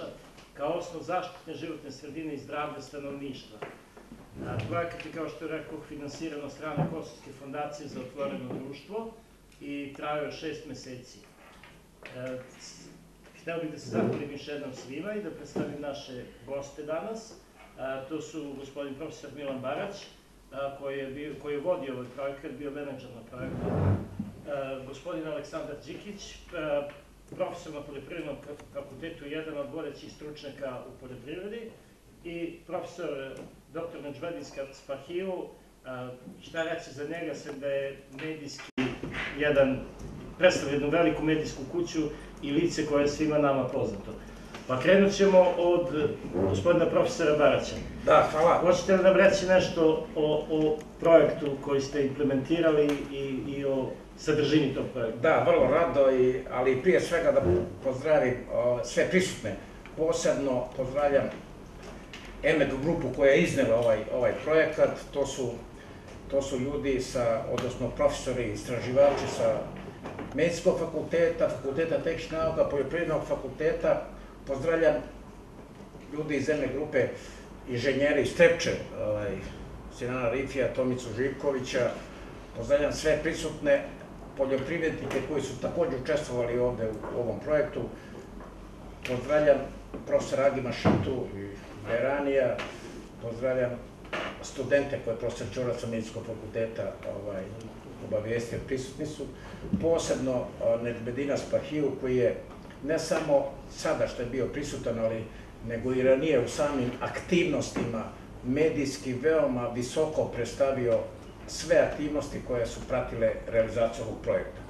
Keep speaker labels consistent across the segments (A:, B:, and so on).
A: zagađivača kao osnov zaštitne životne sredine i zdravlja stanovništva. Projekat je, kao što je rekao, finansiran od strane Kosovske fondacije za otvoreno društvo i trajao je šest meseci. E, Hteo bih da se zahvalim još jednom svima i da predstavim naše goste danas. A, To su gospodin profesor Milan Barać, a, koji je, bio, koji je vodio ovaj projekat, bio menadžer na projektu. Gospodin Aleksandar Đikić, profesor na Poljoprivrednom fakultetu, jedan od vodećih stručnjaka u poljoprivredi i profesor e, dr. Neđvedinska Spahiju, a, šta reći za njega, sem da je medijski jedan, predstavlja jednu veliku medijsku kuću i lice koje je svima nama poznato. Pa krenut ćemo od e, gospodina profesora Baraća.
B: Da, hvala.
A: Hoćete li nam reći nešto o, o projektu koji ste implementirali i, i o sadržini tog projekta?
B: Da, vrlo rado, i, ali prije svega da pozdravim o, sve prisutne. Posebno pozdravljam EMEG grupu koja je iznela ovaj, ovaj projekat. To su, to su ljudi sa, odnosno profesori, istraživači sa medicinskog fakulteta, fakulteta tehničkih nauka, poljoprivrednog fakulteta. Pozdravljam ljudi iz EMEG grupe, inženjeri iz Trepče, ovaj, Sinana Rifija, Tomicu Živkovića, Pozdravljam sve prisutne poljoprivrednike koji su takođe učestvovali ovde u ovom projektu. Pozdravljam profesora Agima Šitu i Beranija. Pozdravljam studente koje je profesor Ćorac sa medicinskog fakulteta ovaj, obavijestio, prisutni su. Posebno Nedbedina Spahiju koji je ne samo sada što je bio prisutan, ali nego i ranije u samim aktivnostima medijski veoma visoko predstavio sve aktivnosti koje su pratile realizaciju ovog projekta.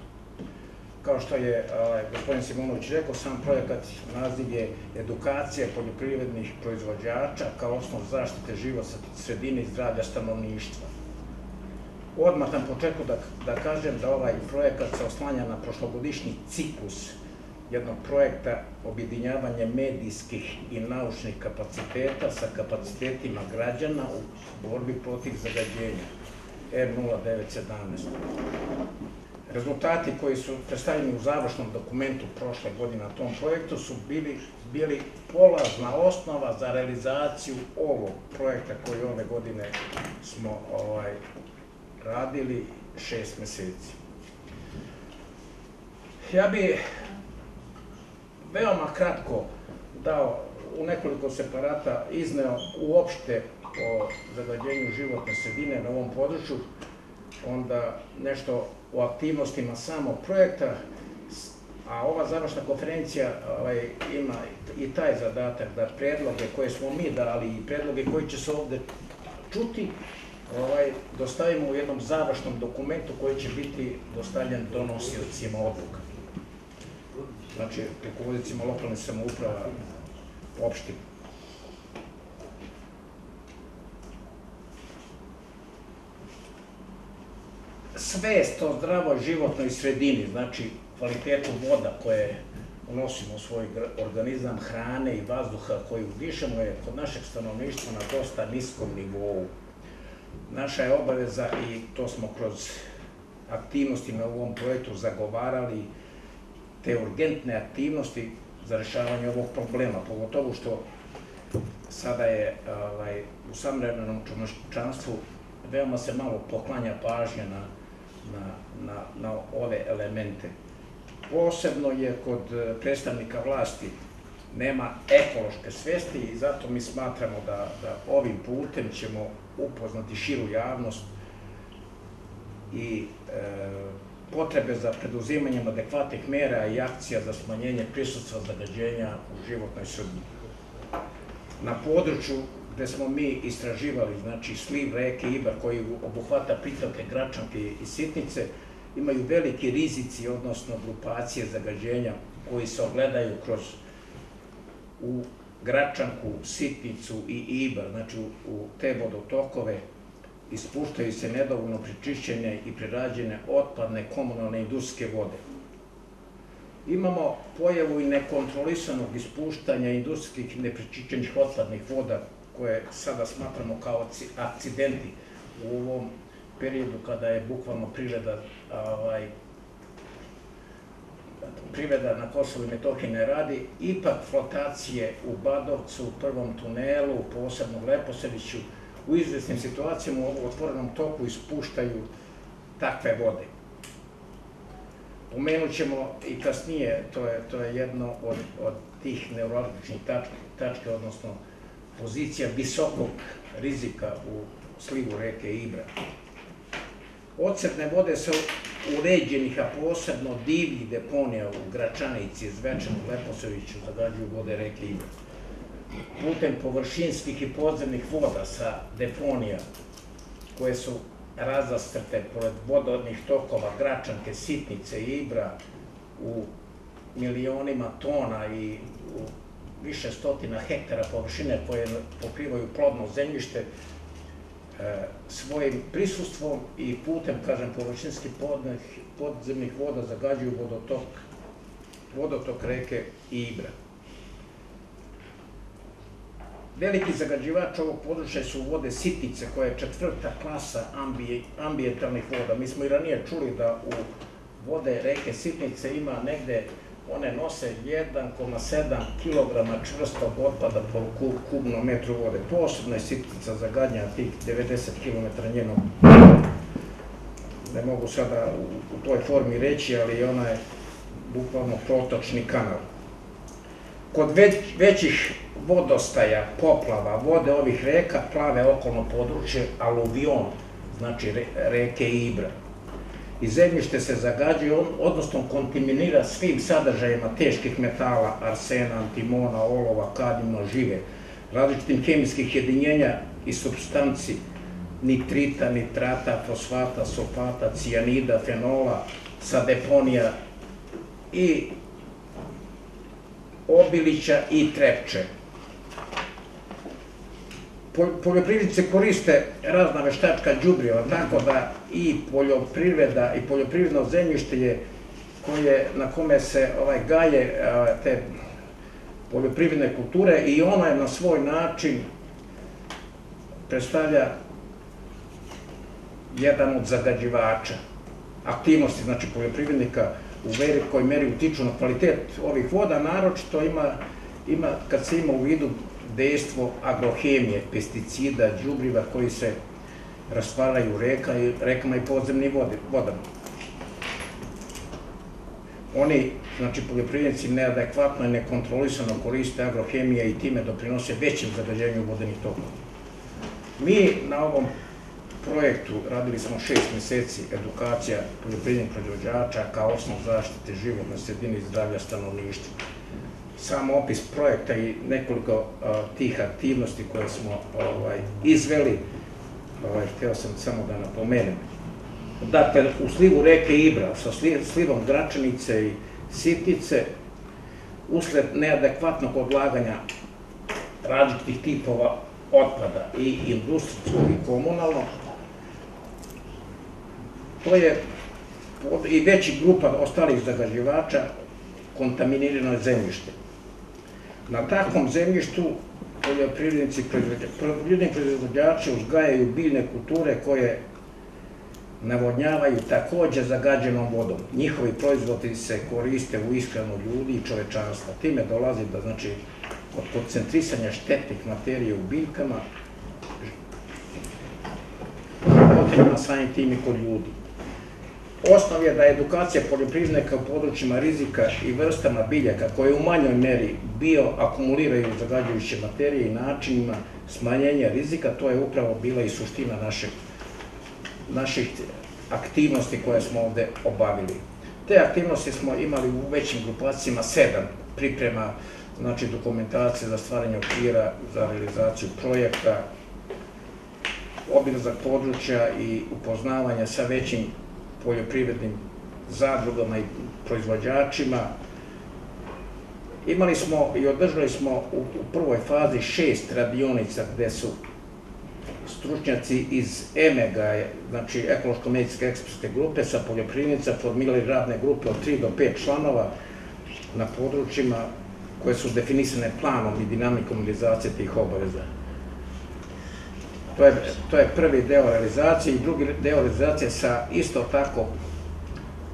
B: Kao što je ovaj, gospodin Simonović rekao, sam projekat naziv je edukacija poljoprivrednih proizvođača kao osnov zaštite života sredine i zdravlja stanovništva. Odmah na početku da, da kažem da ovaj projekat se oslanja na prošlogodišnji ciklus jednog projekta objedinjavanja medijskih i naučnih kapaciteta sa kapacitetima građana u borbi protiv zagađenja. R0917. Rezultati koji su predstavljeni u završnom dokumentu prošle godine na tom projektu su bili, bili polazna osnova za realizaciju ovog projekta koji ove godine smo ovaj, radili šest meseci. Ja bi veoma kratko dao u nekoliko separata izneo uopšte o zagađenju životne sredine na ovom području, onda nešto o aktivnostima samog projekta, a ova završna konferencija ovaj, ima i taj zadatak da predloge koje smo mi dali i predloge koji će se ovde čuti, ovaj, dostavimo u jednom završnom dokumentu koji će biti dostavljen donosiocima odluka. Znači, rukovodicima lokalne samouprava opštine. Svest o zdravoj životnoj sredini, znači kvalitetu voda koje unosimo u svoj organizam, hrane i vazduha koji udišemo je kod našeg stanovništva na dosta niskom nivou. Naša je obaveza i to smo kroz aktivnosti na ovom projektu zagovarali te urgentne aktivnosti za rešavanje ovog problema, pogotovo što sada je ovaj, u samrednom čovječanstvu veoma se malo poklanja pažnja na na, na, na ove elemente. Posebno je kod predstavnika vlasti nema ekološke svesti i zato mi smatramo da, da ovim putem ćemo upoznati širu javnost i e, potrebe za preduzimanjem adekvatnih mera i akcija za smanjenje prisutstva zagađenja u životnoj sredini. Na području gde smo mi istraživali, znači sliv reke Ibar koji obuhvata pritoke Gračanke i Sitnice, imaju veliki rizici, odnosno grupacije zagađenja koji se ogledaju kroz u Gračanku, Sitnicu i Ibar, znači u, te vodotokove ispuštaju se nedovoljno prečišćene i prerađene otpadne komunalne industrijske vode. Imamo pojavu i nekontrolisanog ispuštanja industrijskih neprečišćenih otpadnih voda koje sada smatramo kao akcidenti u ovom periodu kada je bukvalno priroda ovaj, privreda na Kosovu i Metohiji ne radi, ipak flotacije u Badovcu, u prvom tunelu, posebno u Leposediću, u izvesnim situacijama u otvorenom toku ispuštaju takve vode. Pomenut ćemo i kasnije, to je, to je jedno od, od tih neurologičnih tačke, tačke, odnosno pozicija visokog rizika u slivu reke Ibra. Ocrne vode su uređenih, a posebno divljih deponija u Gračanici, Zvečanu, Leposeviću zagađuju vode reke Ibra. Putem površinskih i podzemnih voda sa deponija koje su razastrte pored vododnih tokova Gračanke, Sitnice i Ibra u milionima tona i u više stotina hektara površine koje pokrivaju plodno zemljište, e, svojim prisustvom i putem, kažem, površinskih podzemnih voda zagađuju vodotok, vodotok reke Ibra. Veliki zagađivač ovog područja su vode sitnice, koja je četvrta klasa ambijentalnih voda. Mi smo i ranije čuli da u vode reke Sitnice ima negde, one nose 1,7 kg čvrstog otpada po kubnom metru vode. Posebno je Sitnica zagadnja tih 90 km njenog ne mogu sada u toj formi reći, ali ona je bukvalno protočni kanal. Kod već, većih vodostaja, poplava, vode ovih reka plave okolno područje aluvion, znači reke Ibra. I zemljište se zagađuje, odnosno kontaminira svim sadržajima teških metala, arsena, antimona, olova, kadimno, žive, različitim hemijskih jedinjenja i substanci, nitrita, nitrata, fosfata, sulfata, cijanida, fenola, sa deponija i obilića i trepče poljoprivrednice koriste razna veštačka džubriva, tako da i poljoprivreda i poljoprivredno zemljište je koje, na kome se ovaj, gaje te poljoprivredne kulture i ona je na svoj način predstavlja jedan od zagađivača aktivnosti, znači poljoprivrednika u velikoj meri utiču na kvalitet ovih voda, naročito ima, ima kad se ima u vidu dejstvo agrohemije, pesticida, džubriva koji se rastvaraju reka rekama i podzemnim vodama. Oni, znači poljoprivrednici, neadekvatno i nekontrolisano koriste agrohemije i time doprinose većem zagađenju vodenih tokova. Mi na ovom projektu radili smo šest meseci edukacija poljoprivrednih proizvođača kao osnov zaštite životne sredine i zdravlja stanovništva sam opis projekta i nekoliko tih aktivnosti koje smo ovaj, izveli, ovaj, hteo sam samo da napomenem. Dakle, u slivu reke Ibra, sa slivom Gračanice i Sitice, usled neadekvatnog odlaganja različitih tipova otpada i industrijskog i komunalnog, to je i veći grupa ostalih zagađivača kontaminirano zemljište. Na takvom zemljištu poljoprivrednici, poljoprivredni proizvođači uzgajaju biljne kulture koje navodnjavaju takođe zagađenom vodom. Njihovi proizvodi se koriste u ishranu ljudi i čovečanstva. Time dolazi da, znači, od koncentrisanja štetnih materija u biljkama, potrebna samim tim i kod ljudi. Osnov je da je edukacija poljoprivrednika u područjima rizika i vrstama biljaka koje u manjoj meri bioakumuliraju zagađujuće materije i načinima smanjenja rizika, to je upravo bila i suština naših aktivnosti koje smo ovde obavili. Te aktivnosti smo imali u većim grupacijama sedam priprema, znači dokumentacije za stvaranje okvira za realizaciju projekta, obilazak područja i upoznavanja sa većim poljoprivrednim zadrugama i proizvođačima. Imali smo i održali smo u, prvoj fazi šest radionica gde su stručnjaci iz EMEGA, znači ekološko-medicinske ekspertske grupe sa poljoprivrednica formirali radne grupe od 3 do 5 članova na područjima koje su definisane planom i dinamikom realizacije tih obaveza. To je, prvi deo realizacije i drugi deo realizacije sa isto tako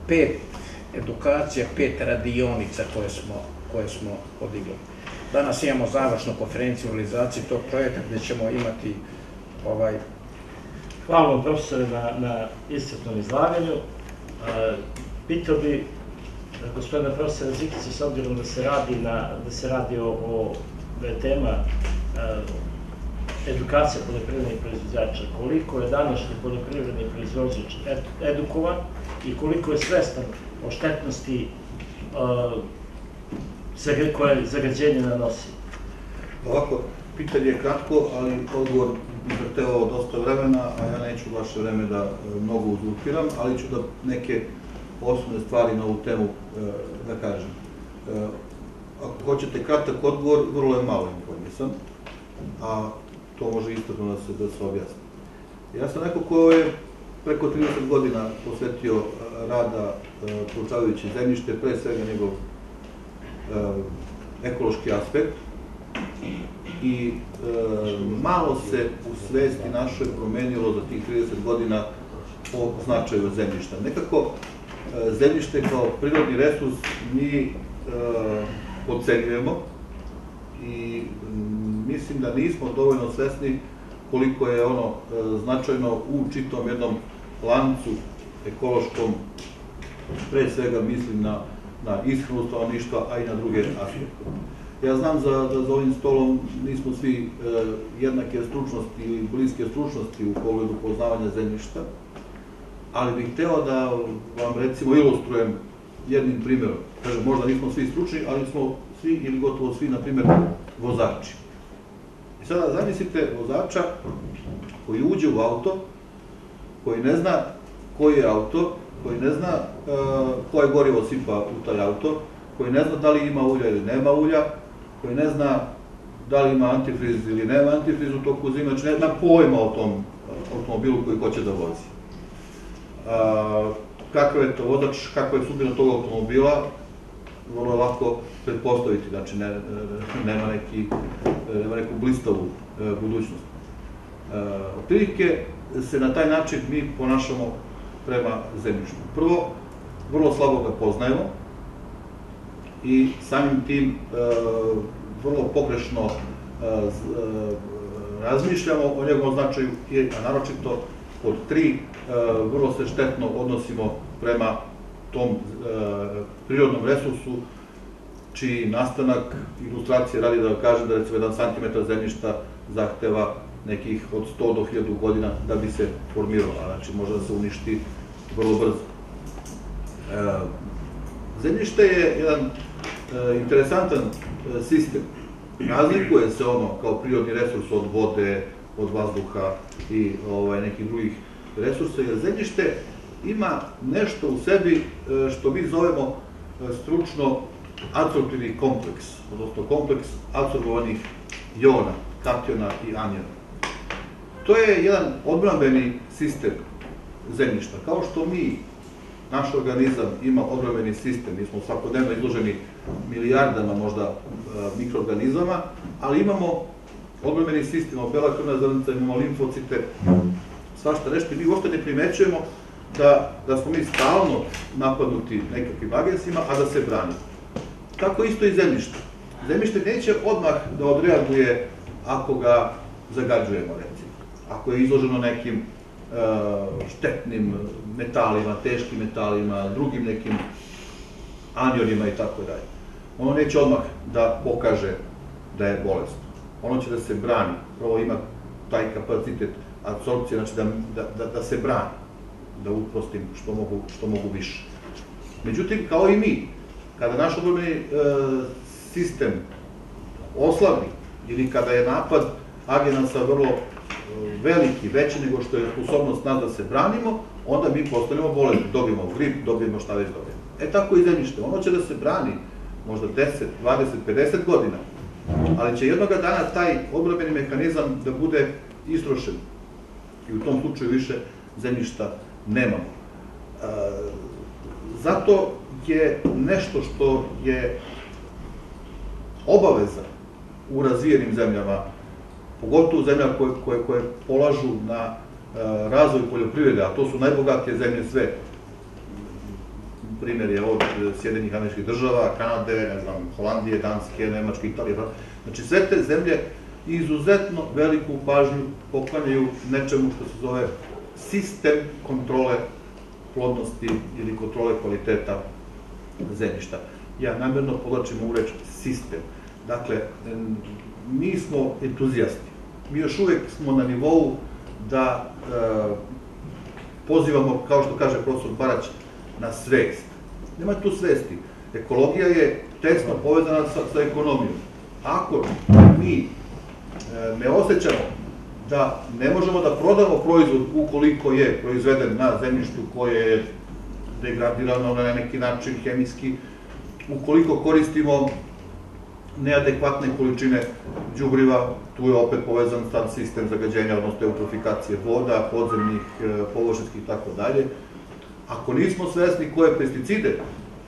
B: pet edukacija, pet radionica koje smo, koje smo podigli. Danas imamo završnu konferenciju o realizaciji tog projekta gde ćemo imati ovaj,
A: Hvala vam profesore na, na izlaganju. E, pitao bi gospodina profesora Zikića s obzirom da se radi, na, da se radi o, o da tema e, edukacija poljoprivrednih proizvođača, koliko je današnji poljoprivredni proizvođač ed- edukovan i koliko je svestan o štetnosti uh, koje zagađenje nanosi.
C: Ovako, pitanje je kratko, ali odgovor zahtevao dosta vremena, a ja neću vaše vreme da e, mnogo uzurpiram, ali ću da neke osnovne stvari na ovu temu e, da kažem. E, Ako hoćete kratak odgovor, vrlo je malo informisan, a to može istrano da se, da se objasni. Ja sam neko ko je preko 30 godina posvetio e, rada e, proučavajući zemljište, pre svega njegov e, ekološki aspekt, i malo se u svesti našoj promenilo za tih 30 godina o značaju zemljišta. Nekako zemljište kao prirodni resurs mi podcenjujemo i m, mislim da nismo dovoljno svesni koliko je ono e, značajno u čitom jednom lancu ekološkom, pre svega mislim na, na ishranu stanovništva, a i na druge aspekte. Ja znam za, da za ovim stolom nismo svi e, jednake stručnosti ili bliske stručnosti u pogledu poznavanja zemljišta, ali bih hteo da vam recimo ilustrujem jednim primjerom. Kažem, možda nismo svi stručni, ali smo svi ili gotovo svi, na primjer, vozači. I sada zamislite vozača koji uđe u auto, koji ne zna koji je auto, koji ne zna uh, koje gorivo sipa u taj auto, koji ne zna da li ima ulja ili nema ulja, koji ne zna da li ima antifriz ili nema antifriz u toku zime, znači nema pojma o tom automobilu koji hoće da vozi. Uh, kakav je to vozač, kakva je sudbina tog automobila, vrlo je lako pretpostaviti, znači ne, nema, neki, nema neku blistavu e, budućnost. E, otprilike se na taj način mi ponašamo prema zemljištu. Prvo, vrlo slabo ga poznajemo i samim tim e, vrlo e, razmišljamo o njegovom značaju, a naročito pod tri, vrlo se štetno odnosimo prema tom e, prirodnom resursu čiji nastanak ilustracije radi da kaže da recimo 1 cm zemljišta zahteva nekih od 100 do 1000 godina da bi se formirala, znači može da se uništi vrlo brzo. E, zemljište je jedan e, interesantan sistem. Razlikuje se ono kao prirodni resurs od vode, od vazduha i ovaj, nekih drugih resursa, jer zemljište ima nešto u sebi e, što mi zovemo e, stručno adsorptivni kompleks, odnosno kompleks adsorbovanih jona, kationa i aniona. To je jedan odbrambeni sistem zemljišta. Kao što mi, naš organizam ima odbrambeni sistem, mi smo svakodnevno izloženi milijardama možda e, mikroorganizama, ali imamo odbrambeni sistem, bela krvna zrnca, imamo limfocite, svašta nešto mi uopšte ne primećujemo da, da smo mi stalno napadnuti nekakvim agresima, a da se branimo. Tako isto i zemljište. Zemljište neće odmah da odreaguje ako ga zagađujemo, recimo. Ako je izloženo nekim e, štetnim metalima, teškim metalima, drugim nekim anionima i tako dalje. Ono neće odmah da pokaže da je bolest. Ono će da se brani. Prvo ima taj kapacitet apsorpcije, znači da, da, da, da se brani, da uprostim što mogu, što mogu više. Međutim, kao i mi, kada naš odbrani e, sistem oslabi ili kada je napad agenasa vrlo e, veliki, veći nego što je sposobnost nas da se branimo, onda mi postanemo bolesti, dobijemo grip, dobijemo šta već dobijemo. E tako i zemljište, ono će da se brani možda 10, 20, 50 godina, ali će jednoga dana taj odbrambeni mehanizam da bude istrošen i u tom slučaju više zemljišta nemamo. E, zato je nešto što je obaveza u razvijenim zemljama, pogotovo zemlja koje, koje, koje polažu na e, razvoj poljoprivrede, a to su najbogatije zemlje sve, primjer je od Sjedinjih američkih država, Kanade, ne znam, Holandije, Danske, Nemačke, Italije. Znači sve te zemlje izuzetno veliku pažnju poklanjaju nečemu što se zove sistem kontrole plodnosti ili kontrole kvaliteta zemljišta. Ja namjerno povlačim u reč sistem. Dakle, mi smo entuzijasti. Mi još uvek smo na nivou da e, pozivamo, kao što kaže profesor Barać, na svest. Nema tu svesti. Ekologija je tesno povezana sa, sa ekonomijom. Ako mi e, ne osjećamo da ne možemo da prodamo proizvod ukoliko je proizveden na zemljištu koje je degradirano na neki način hemijski, ukoliko koristimo neadekvatne količine đubriva, tu je opet povezan sad sistem zagađenja, odnosno eutrofikacije voda, podzemnih, e, površinskih i tako dalje. Ako nismo svesni koje pesticide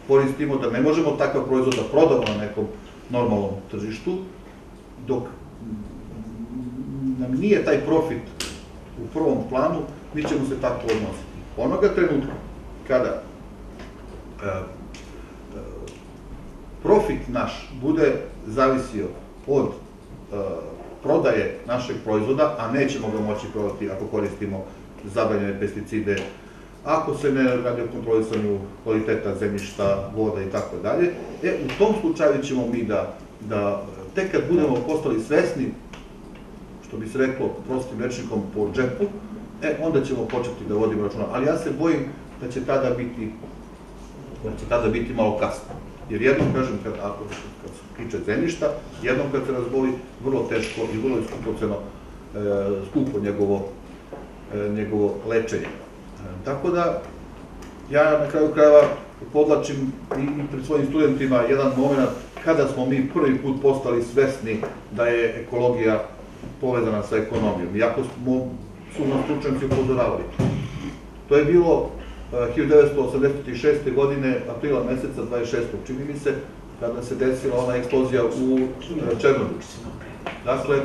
C: koristimo, da ne možemo takav proizvod da prodamo na nekom normalnom tržištu, dok nam nije taj profit u prvom planu, mi ćemo se tako odnositi. Onoga trenutka kada e, e, profit naš bude zavisio od e, prodaje našeg proizvoda, a nećemo ga moći prodati ako koristimo zabranjene pesticide, ako se ne radi o kontrolisanju kvaliteta zemljišta, voda i tako dalje, e, u tom slučaju ćemo mi da, da tek kad budemo postali svesni, što bi se reklo prostim rečnikom po džepu, e, onda ćemo početi da vodimo računa. Ali ja se bojim da će tada biti, da će tada biti malo kasno. Jer jednom, kažem, kad, ako, kad se tiče zemljišta, jednom kad se razboli, vrlo teško i vrlo skupoceno, e, skupo njegovo, e, njegovo lečenje. E, tako da, ja na kraju krajeva podlačim i, i pred svojim studentima jedan moment kada smo mi prvi put postali svesni da je ekologija povezana sa ekonomijom, iako smo, su nas stručnjaci upozoravali. To je bilo 1986. godine, aprila meseca 26. čini mi se, kada se desila ona eksplozija u Černobilu. Dakle,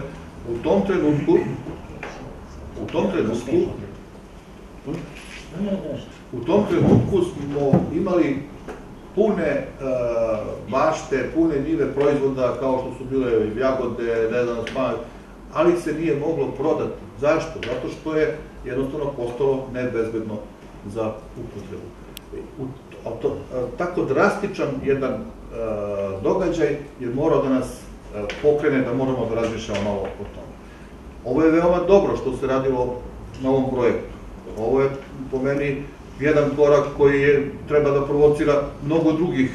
C: u tom trenutku, u tom trenutku, u tom trenutku smo imali pune uh, bašte, pune njive proizvoda kao što su bile jagode, ne znam, smak, ali se nije moglo prodati. Zašto? Zato što je jednostavno postalo nebezbedno za upotrebu. To, tako drastičan jedan događaj je morao da nas pokrene, da moramo da razmišljamo malo o tome. Ovo je veoma dobro što se radilo na ovom projektu. Ovo je po meni jedan korak koji je, treba da provocira mnogo drugih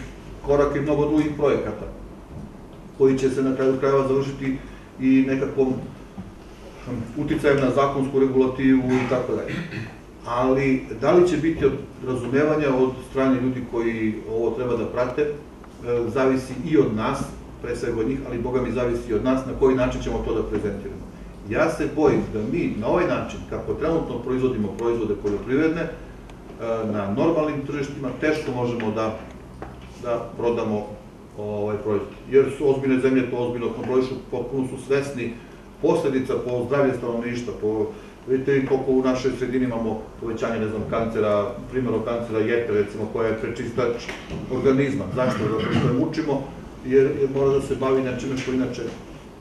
C: koraka i mnogo drugih projekata, koji će se na kraju krajeva završiti i nekakvom uticajem na zakonsku regulativu i tako dalje ali da li će biti od razumevanja od strane ljudi koji ovo treba da prate, e, zavisi i od nas, pre svega od njih, ali Boga mi zavisi i od nas na koji način ćemo to da prezentiramo. Ja se bojim da mi na ovaj način, kako trenutno proizvodimo proizvode poljoprivredne, e, na normalnim tržištima teško možemo da, da prodamo ovaj proizvod. Jer su ozbiljne zemlje to ozbiljno kontrolišu, potpuno su svesni posledica po zdravlje stanovništva, po Vidite vi koliko u našoj sredini imamo povećanje, ne znam, kancera, primjerno kancera jetre, recimo, koja je prečistač organizma. Zašto? Zato što je učimo, jer, mora da se bavi nečime što inače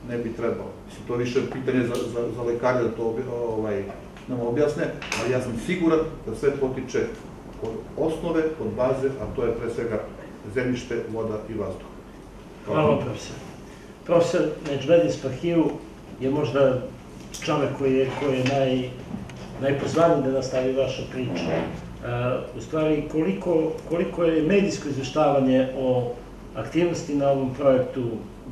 C: ne bi trebalo. Mislim, to je više pitanje za, za, za lekarja da to ovaj, nam objasne, ali ja sam siguran da sve potiče od osnove, od baze, a to je pre svega zemljište, voda i vazduh.
A: Hvala, profesor. Profesor Neđvedin Spahiju je možda čovek koji je, koji je naj, najpozvaniji da nastavi vaša priča. Uh, u stvari, koliko, koliko je medijsko izveštavanje o aktivnosti na ovom projektu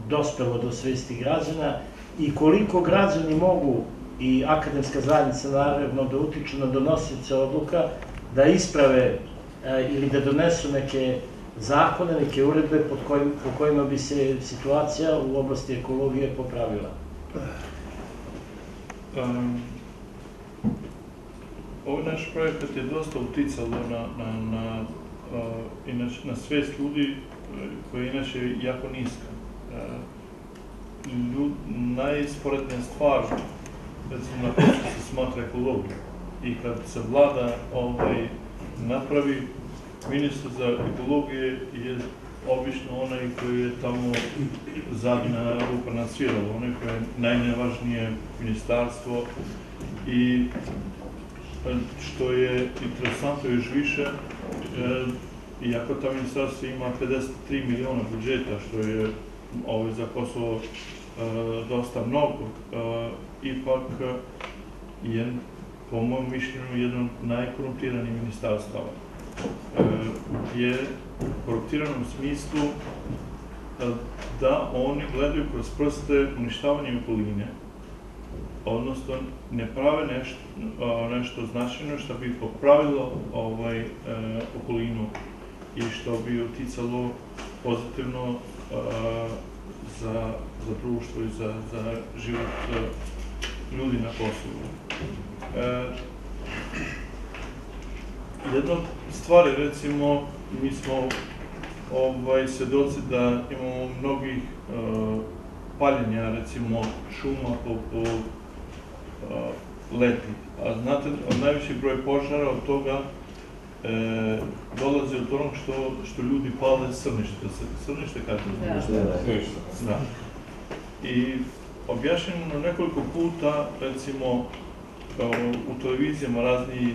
A: dospelo do svesti građana i koliko građani mogu i akademska zajednica naravno da utiču na donosioce odluka da isprave uh, ili da donesu neke zakone, neke uredbe pod kojim, po kojima bi se situacija u oblasti ekologije popravila.
D: Um, ovaj naš projekat je dosta uticalo na, na, na, uh, na svest ljudi koja je inače jako niska. Ljud, najsporednija stvar, recimo na koju se smatra ekologija. I kad se vlada ovaj, napravi ministar za ekologije je obično onaj koji je tamo zadnja rupa na sviralu, onaj koji je najnevažnije ministarstvo i e, što je interesantno još više, e, iako ta ministarstvo ima 53 miliona budžeta, što je ovo za Kosovo e, dosta mnogo, ipak je, po mom mišljenju, jedno najkorumpiranih ministarstava. E, je koruptiranom smislu e, da oni gledaju kroz prste uništavanje okoline, odnosno ne prave nešto, nešto značajno što bi popravilo ovaj, e, okolinu i što bi uticalo pozitivno za, za društvo i za, za život ljudi na. E, jedna od stvari, recimo, mi smo ovaj, svedoci da imamo mnogih uh, paljenja, recimo, šuma po, po uh, leti. A znate, od najveći broj požara od toga e, dolazi od onog što, što ljudi pale srnište. Da se srnište kaže?
E: Da.
D: Da. I objašnjeno nekoliko puta, recimo, kao u televizijama razni e,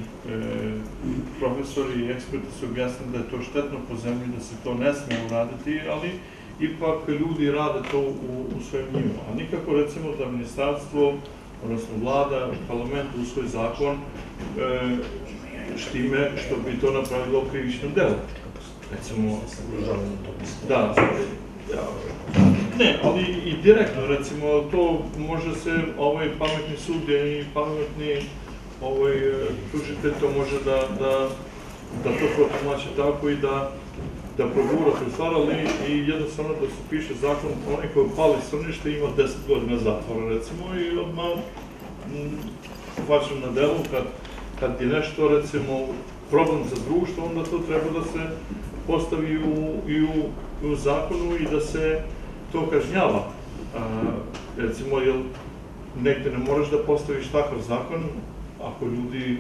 D: profesori i eksperti su objasnili da je to štetno po zemlji, da se to ne sme uraditi, ali ipak ljudi rade to u, u svojim njima. A nikako recimo da ministarstvo, odnosno vlada, parlament usvoji zakon e, štime što bi to napravilo krivično delo. Recimo, da, da, ne, ali i direktno, recimo, to može se, ovaj pametni sudje i pametni ovaj, e, tužitelj to može da, da, da to protumači tako i da, da progura tu stvar, ali i jednostavno da se piše zakon, onaj koji pali srnište ima 10 godina zatvora, recimo, i odmah hvaćam na delu kad, kad je nešto, recimo, problem za društvo, onda to treba da se postavi u, i u, u zakonu i da se to kažnjava. A, recimo, jel negde ne moraš da postaviš takav zakon ako ljudi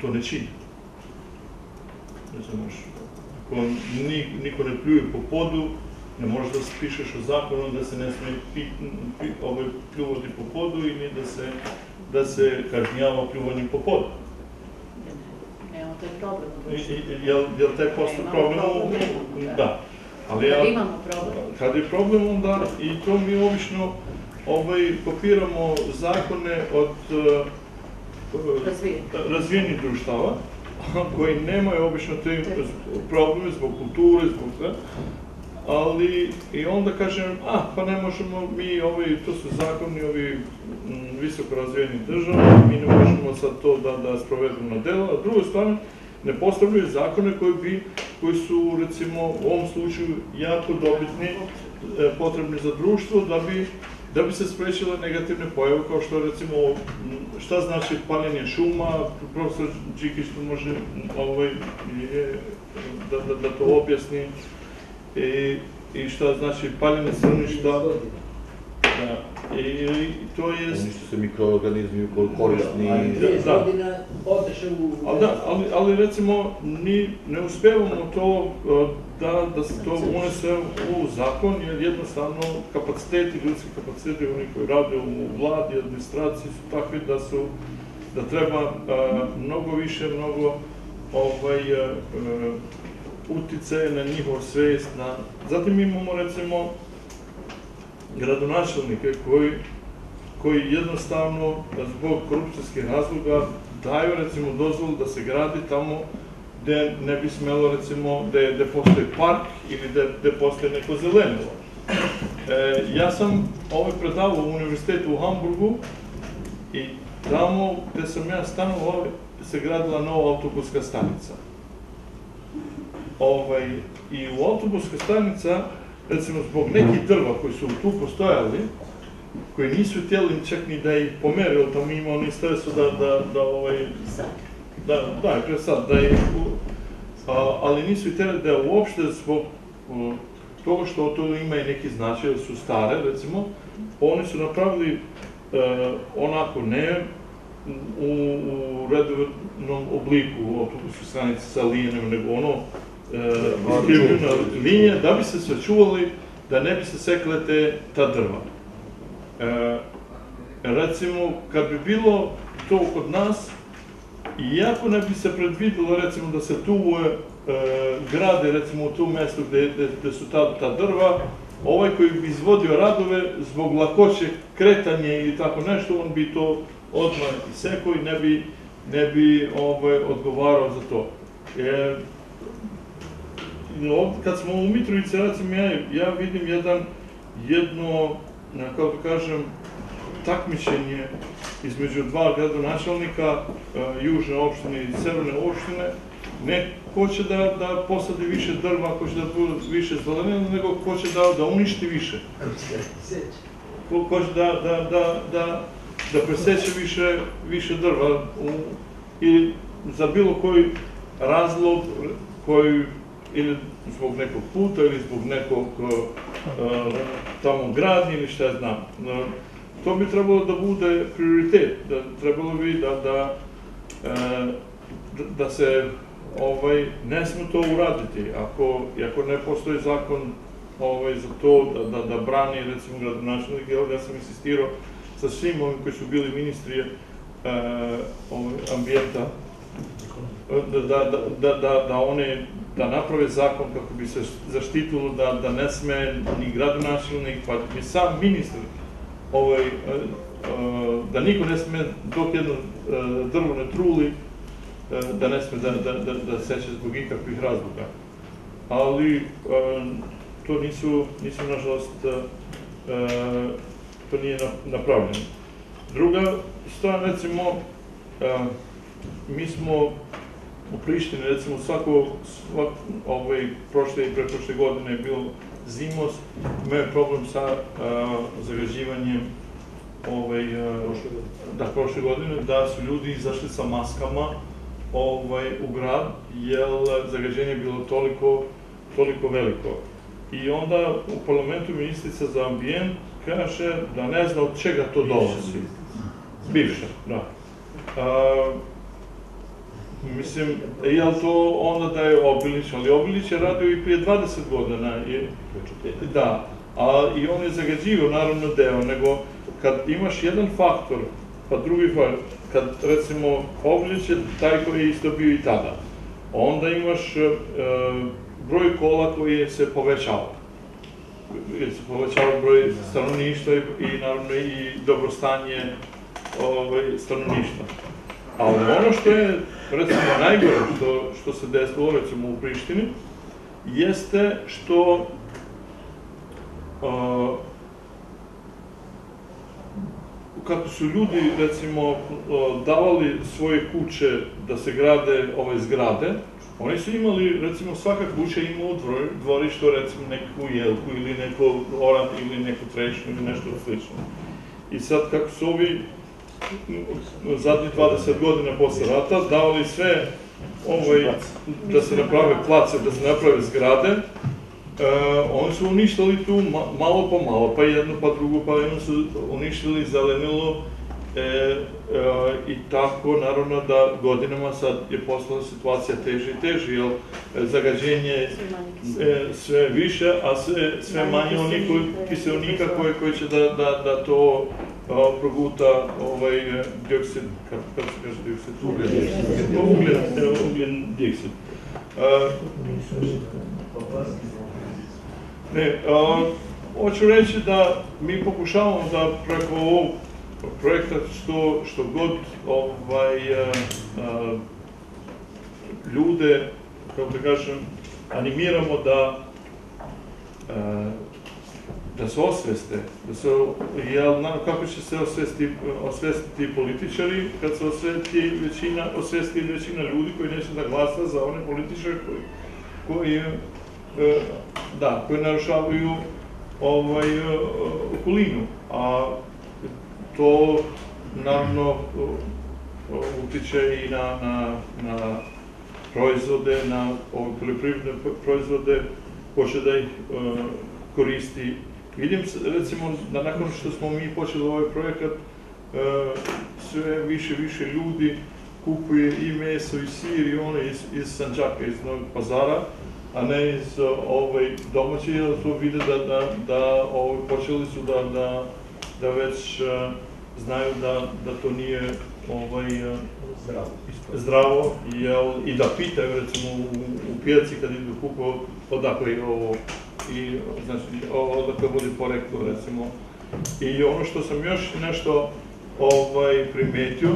D: to ne čini. Ne znaš, ako ni, niko ne pljuje po podu, ne možeš da se pišeš o zakonu da se ne sme pi, pi, ovaj, pljuvati po podu ili da se, da se kažnjava pljuvanje po podu.
E: Nemamo taj problem.
D: jel, jel taj posto problem? u-
E: da.
D: Ali ja,
E: Kad imamo problem.
D: kad je problem onda, i to mi obično ovaj, kopiramo zakone od uh,
E: Razvijen.
D: razvijenih društava, koji nemaju obično te probleme zbog kulture, zbog sve, ali i onda kažem, a, pa ne možemo mi, ovi, to su zakoni ovi mm, visoko razvijenih država, mi ne možemo sad to da, da sprovedemo na delo, a druga stvar, ne postavljaju zakone koji bi, koji su, recimo, u ovom slučaju jako dobitni, e, potrebni za društvo, da bi da bi se sprečile negativne pojave kao što recimo šta znači paljenje šuma, profesor Đikić to može ovaj, da, da, da to objasni i, i šta znači paljenje srništa. Da, i, i to je...
C: Unište se mikroorganizmi korisni.
D: Da,
F: Dvije
D: da.
F: u...
D: Ali, da, ali, ali recimo mi ne uspevamo to e, da, da se to unese u zakon, jer jednostavno kapaciteti, ljudski kapaciteti, oni koji rade u vladi, administraciji su takvi da su, da treba a, mnogo više, mnogo ovaj, a, a, uticaje na njihov svest. Na... Zatim imamo recimo gradonačelnike koji koji jednostavno zbog korupcijskih razloga daju recimo dozvolu da se gradi tamo gde ne bi smelo recimo gde, gde postoji park ili gde, gde postoji neko zelenilo. E, ja sam ovaj predavao u univerzitetu u Hamburgu i tamo gde sam ja stanovao se gradila nova autobuska stanica. Ovaj, I u autobuska stanica, recimo zbog nekih drva koji su tu postojali, koji nisu htjeli čak ni da ih pomere, jer tamo ima oni stresu da, da, da, ovaj, da, da, pre sad, da ih, a, ali nisu htjeli da uopšte zbog o, toga što to ima i neki značaj, su stare, recimo, oni su napravili e, onako ne u, u redovnom obliku autobuske stanice sa lijenom, nego ono skrivljena linija da bi se sačuvali da ne bi se sekle te, ta drva. E, recimo, kad bi bilo to kod nas, iako ne bi se predvidelo recimo da se tu e, grade recimo u tu mestu gde, gde, gde su ta, ta drva, ovaj koji bi izvodio radove zbog lakoće kretanja ili tako nešto, on bi to odmah isekao i ne bi, ne bi ovaj, odgovarao za to. E, ovdje, kad smo u Mitrovici, recimo, ja, ja vidim jedan, jedno, kako da kažem, takmičenje između dva gradonačelnika, e, južne opštine i severne opštine, ne ko će da, da posadi više drva, ko će da bude više zelenina, nego ko će da, da uništi više. Ko, ko će da, da, da, da, da preseće više, više drva u, i za bilo koji razlog koji ili zbog nekog puta ili zbog nekog uh, tamo gradnje ili šta znam. Uh, to bi trebalo da bude prioritet, da trebalo bi da, da, uh, da se ovaj, ne sme to uraditi. Ako, ako ne postoji zakon ovaj, za to da, da, da brani, recimo, gradonačelnik, ja sam insistirao sa svim ovim koji su bili ministri ovaj, ambijenta, da, da, da, da, da one da naprave zakon kako bi se zaštitilo da, da ne sme ni gradonačelnik, pa ni sam ministar, ovaj, da niko ne sme dok jedno drvo ne truli, da ne sme da, da, da, da seće zbog ikakvih razloga. Ali to nisu, nisu nažalost, to nije napravljeno. Druga stvar, recimo, mi smo u Prištini, recimo, svako, svak, ovaj, prošle i preprošle godine je bilo zimos, imaju problem sa a, zagađivanjem ovaj, a, da, prošle godine, da su ljudi izašli sa maskama ovaj, u grad, jer zagađenje je bilo toliko, toliko veliko. I onda u parlamentu ministrica za ambijent kaže da ne zna od čega to dolazi. Bivša, da. A, Mislim, jel to onda da je Obilić, ali Obilić je radio i prije 20 godina. Da, a i on je zagađivao naravno deo, nego kad imaš jedan faktor, pa drugi faktor, kad recimo Obilić je taj koji je isto bio i tada, onda imaš e, broj kola koji je se povećao. Je se povećao broj stanovništva i, i naravno i dobrostanje ovaj, stanovništva. Ali ono što je, recimo, najgore što, što se desilo, recimo, u Prištini, jeste što a, kako su ljudi, recimo, davali svoje kuće da se grade ove zgrade, oni su imali, recimo, svaka kuća imala dvorište, recimo, neku jelku ili neko orat ili neku trešnju ili nešto slično. I sad, kako su ovi zadnjih 20 godina posle rata davali sve ovaj, da se naprave place, da se naprave zgrade, e, oni su uništili tu ma, malo po malo, pa jedno pa drugo, pa jedno su uništili zelenilo e, e, i tako naravno da godinama sad je postala situacija teže i teže, jer zagađenje e, sve više, a sve, manje onih kiselnika koji će da, da, da to dioksid, kako, kako se kaže dioksid? Ugljen. Ugljen, ugljen dioksid. Ne, a, hoću reći da mi pokušavamo da preko ovog projekta što, što god ovaj, a, a, ljude, kako da kažem, animiramo da a, da se osveste, da se, jel, na, kako će se osvesti, osvestiti političari kad se osvesti većina, osvesti većina ljudi koji neće da glasa za one političare koji, koji e, da, koji narušavaju ovaj, e, okolinu, a to naravno utiče i na, na, na proizvode, na ove poljoprivredne proizvode, hoće da ih koristi Vidim, recimo, da nakon što smo mi počeli ovaj projekat, e, sve više više ljudi kupuje i meso i sir i ono iz, iz Sanđaka, iz Novog pazara, a ne iz ovaj, domaće, jer su vide da, da, da ovaj, počeli su da, da, da već uh, znaju da, da to nije ovaj, uh,
B: Zdravo.
D: zdravo i, i da pitaju recimo u, u pijaci kad idu kupo odakle je ovo i znači odakle bude poreklo recimo. I ono što sam još nešto ovaj primetio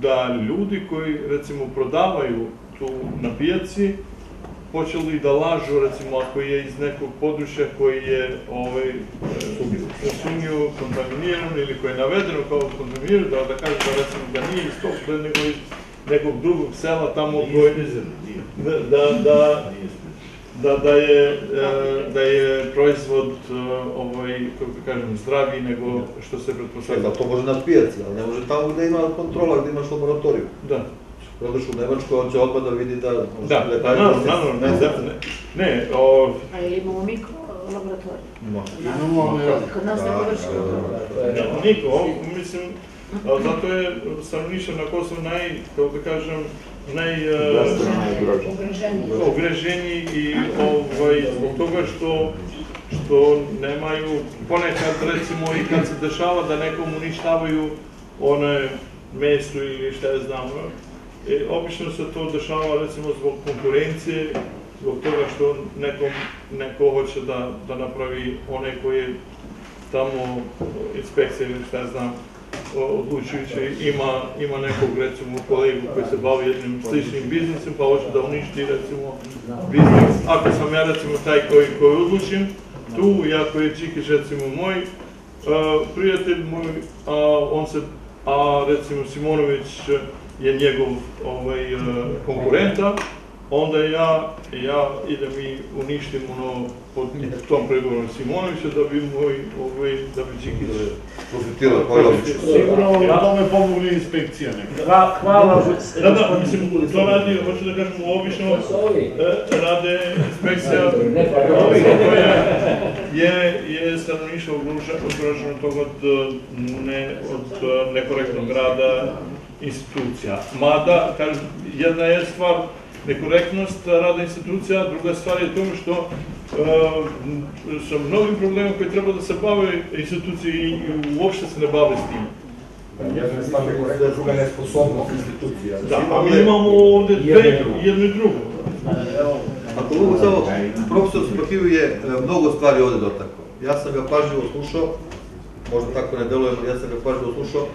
D: da ljudi koji recimo prodavaju tu na pijaci počeli da lažu recimo ako je iz nekog područja koji je ovaj e, sumnju kontaminiran ili koji je navedeno kao kontaminiran da da kaže da recimo da nije iz tog nego iz nekog drugog sela tamo koji da, da, da, da, da je, e, da je proizvod e, ovaj, kako da kažem, zdraviji nego što se
C: E,
D: pretpostavlja.
C: da, to može na pijaci, ali ne može tamo gde ima kontrola, gde imaš laboratoriju.
D: Da,
C: Odeš u Nemačku, on će odmah da vidi da...
D: da,
C: je taj
D: naravno, ne,
C: nesrećan.
D: ne, ne, o,
E: A ili imamo mikro laboratoriju?
C: Može.
F: Imamo, ja.
E: Kod nas ne
C: Da, da, da, da.
D: niko, mislim, zato je stanovništvo na Kosovu naj, kako da kažem, naj... e, ogreženi i ovaj, zbog toga što što nemaju, ponekad recimo i kad se dešava da nekom uništavaju one meso ili šta ja znam, e, obično se to dešava recimo zbog konkurencije, zbog toga što nekom, neko hoće da, da napravi one koje tamo inspekcija ili šta ja znam, odlučujući ima, ima nekog recimo kolegu koji se bavi jednim sličnim biznisom pa hoće da uništi recimo biznis. Ako sam ja recimo taj koji, koji odlučim, tu i ako je Čikić recimo moj uh, prijatelj moj, a on se, a recimo Simonović je njegov ovaj, uh, konkurenta, onda ja, ja idem i uništim ono pod tom pregovorom Simonovića da bi moj, ovaj, da bi Čikić
C: Profitirao, obično.
F: Sigurno u tome pomogli inspekcija neka.
A: Hva- Hvala,
D: Da, da, mislim, to radi, hoću da kažem, obično e, rade inspekcija koja je, je stanovništvo ugroženo tog od, e, ne, od e, nekorektnog rada institucija. Mada, kažem, jedna je stvar некоректност рада институција, друга ствар е тоа што е, со многи проблеми кои треба да се бави институција и уопште се не
G: бави с тим. Јас не стане коректно,
D: друга неспособност институција. Да, ами имамо овде две, едно
C: и друго. Ако луго само, професор Спахију е многу ствари оде до. Јас сам ја пажливо слушал, може тако не делувам, јас сам ја пажливо слушал,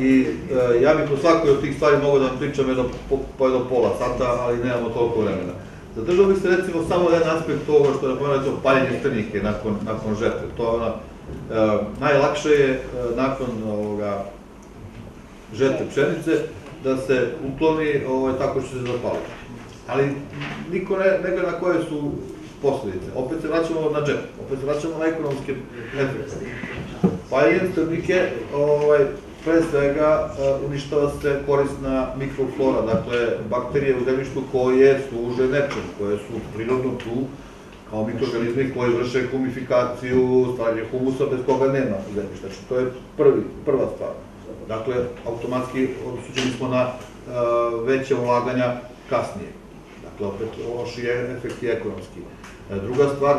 C: i e, ja bih po svakoj od tih stvari mogao da vam pričam jedno, po, jedno pola sata, ali nemamo toliko vremena. Zadržao bih se recimo samo jedan aspekt toga što je napomenuo paljenje strnike nakon, nakon žetve. To je ona, e, najlakše je e, nakon ovoga, žetve pšenice da se ukloni ovaj, tako što se zapali. Ali niko ne, gleda koje su posledice. Opet se vraćamo na džep, opet se vraćamo na ekonomske efekte. Paljenjem strnike, ovaj, pre svega, uh, uništava se korisna mikroflora, dakle, bakterije u zemljištu koje služe nečem, koje su prirodno tu, kao mikroorganizmi koji vrše humifikaciju, stvaranje humusa bez koga nema zemljišta. Znači, to je prvi, prva stvar. Dakle, automatski osuđeni smo na uh, veće ulaganja kasnije. Dakle, opet loši je efekti ekonomski. E, Druga stvar,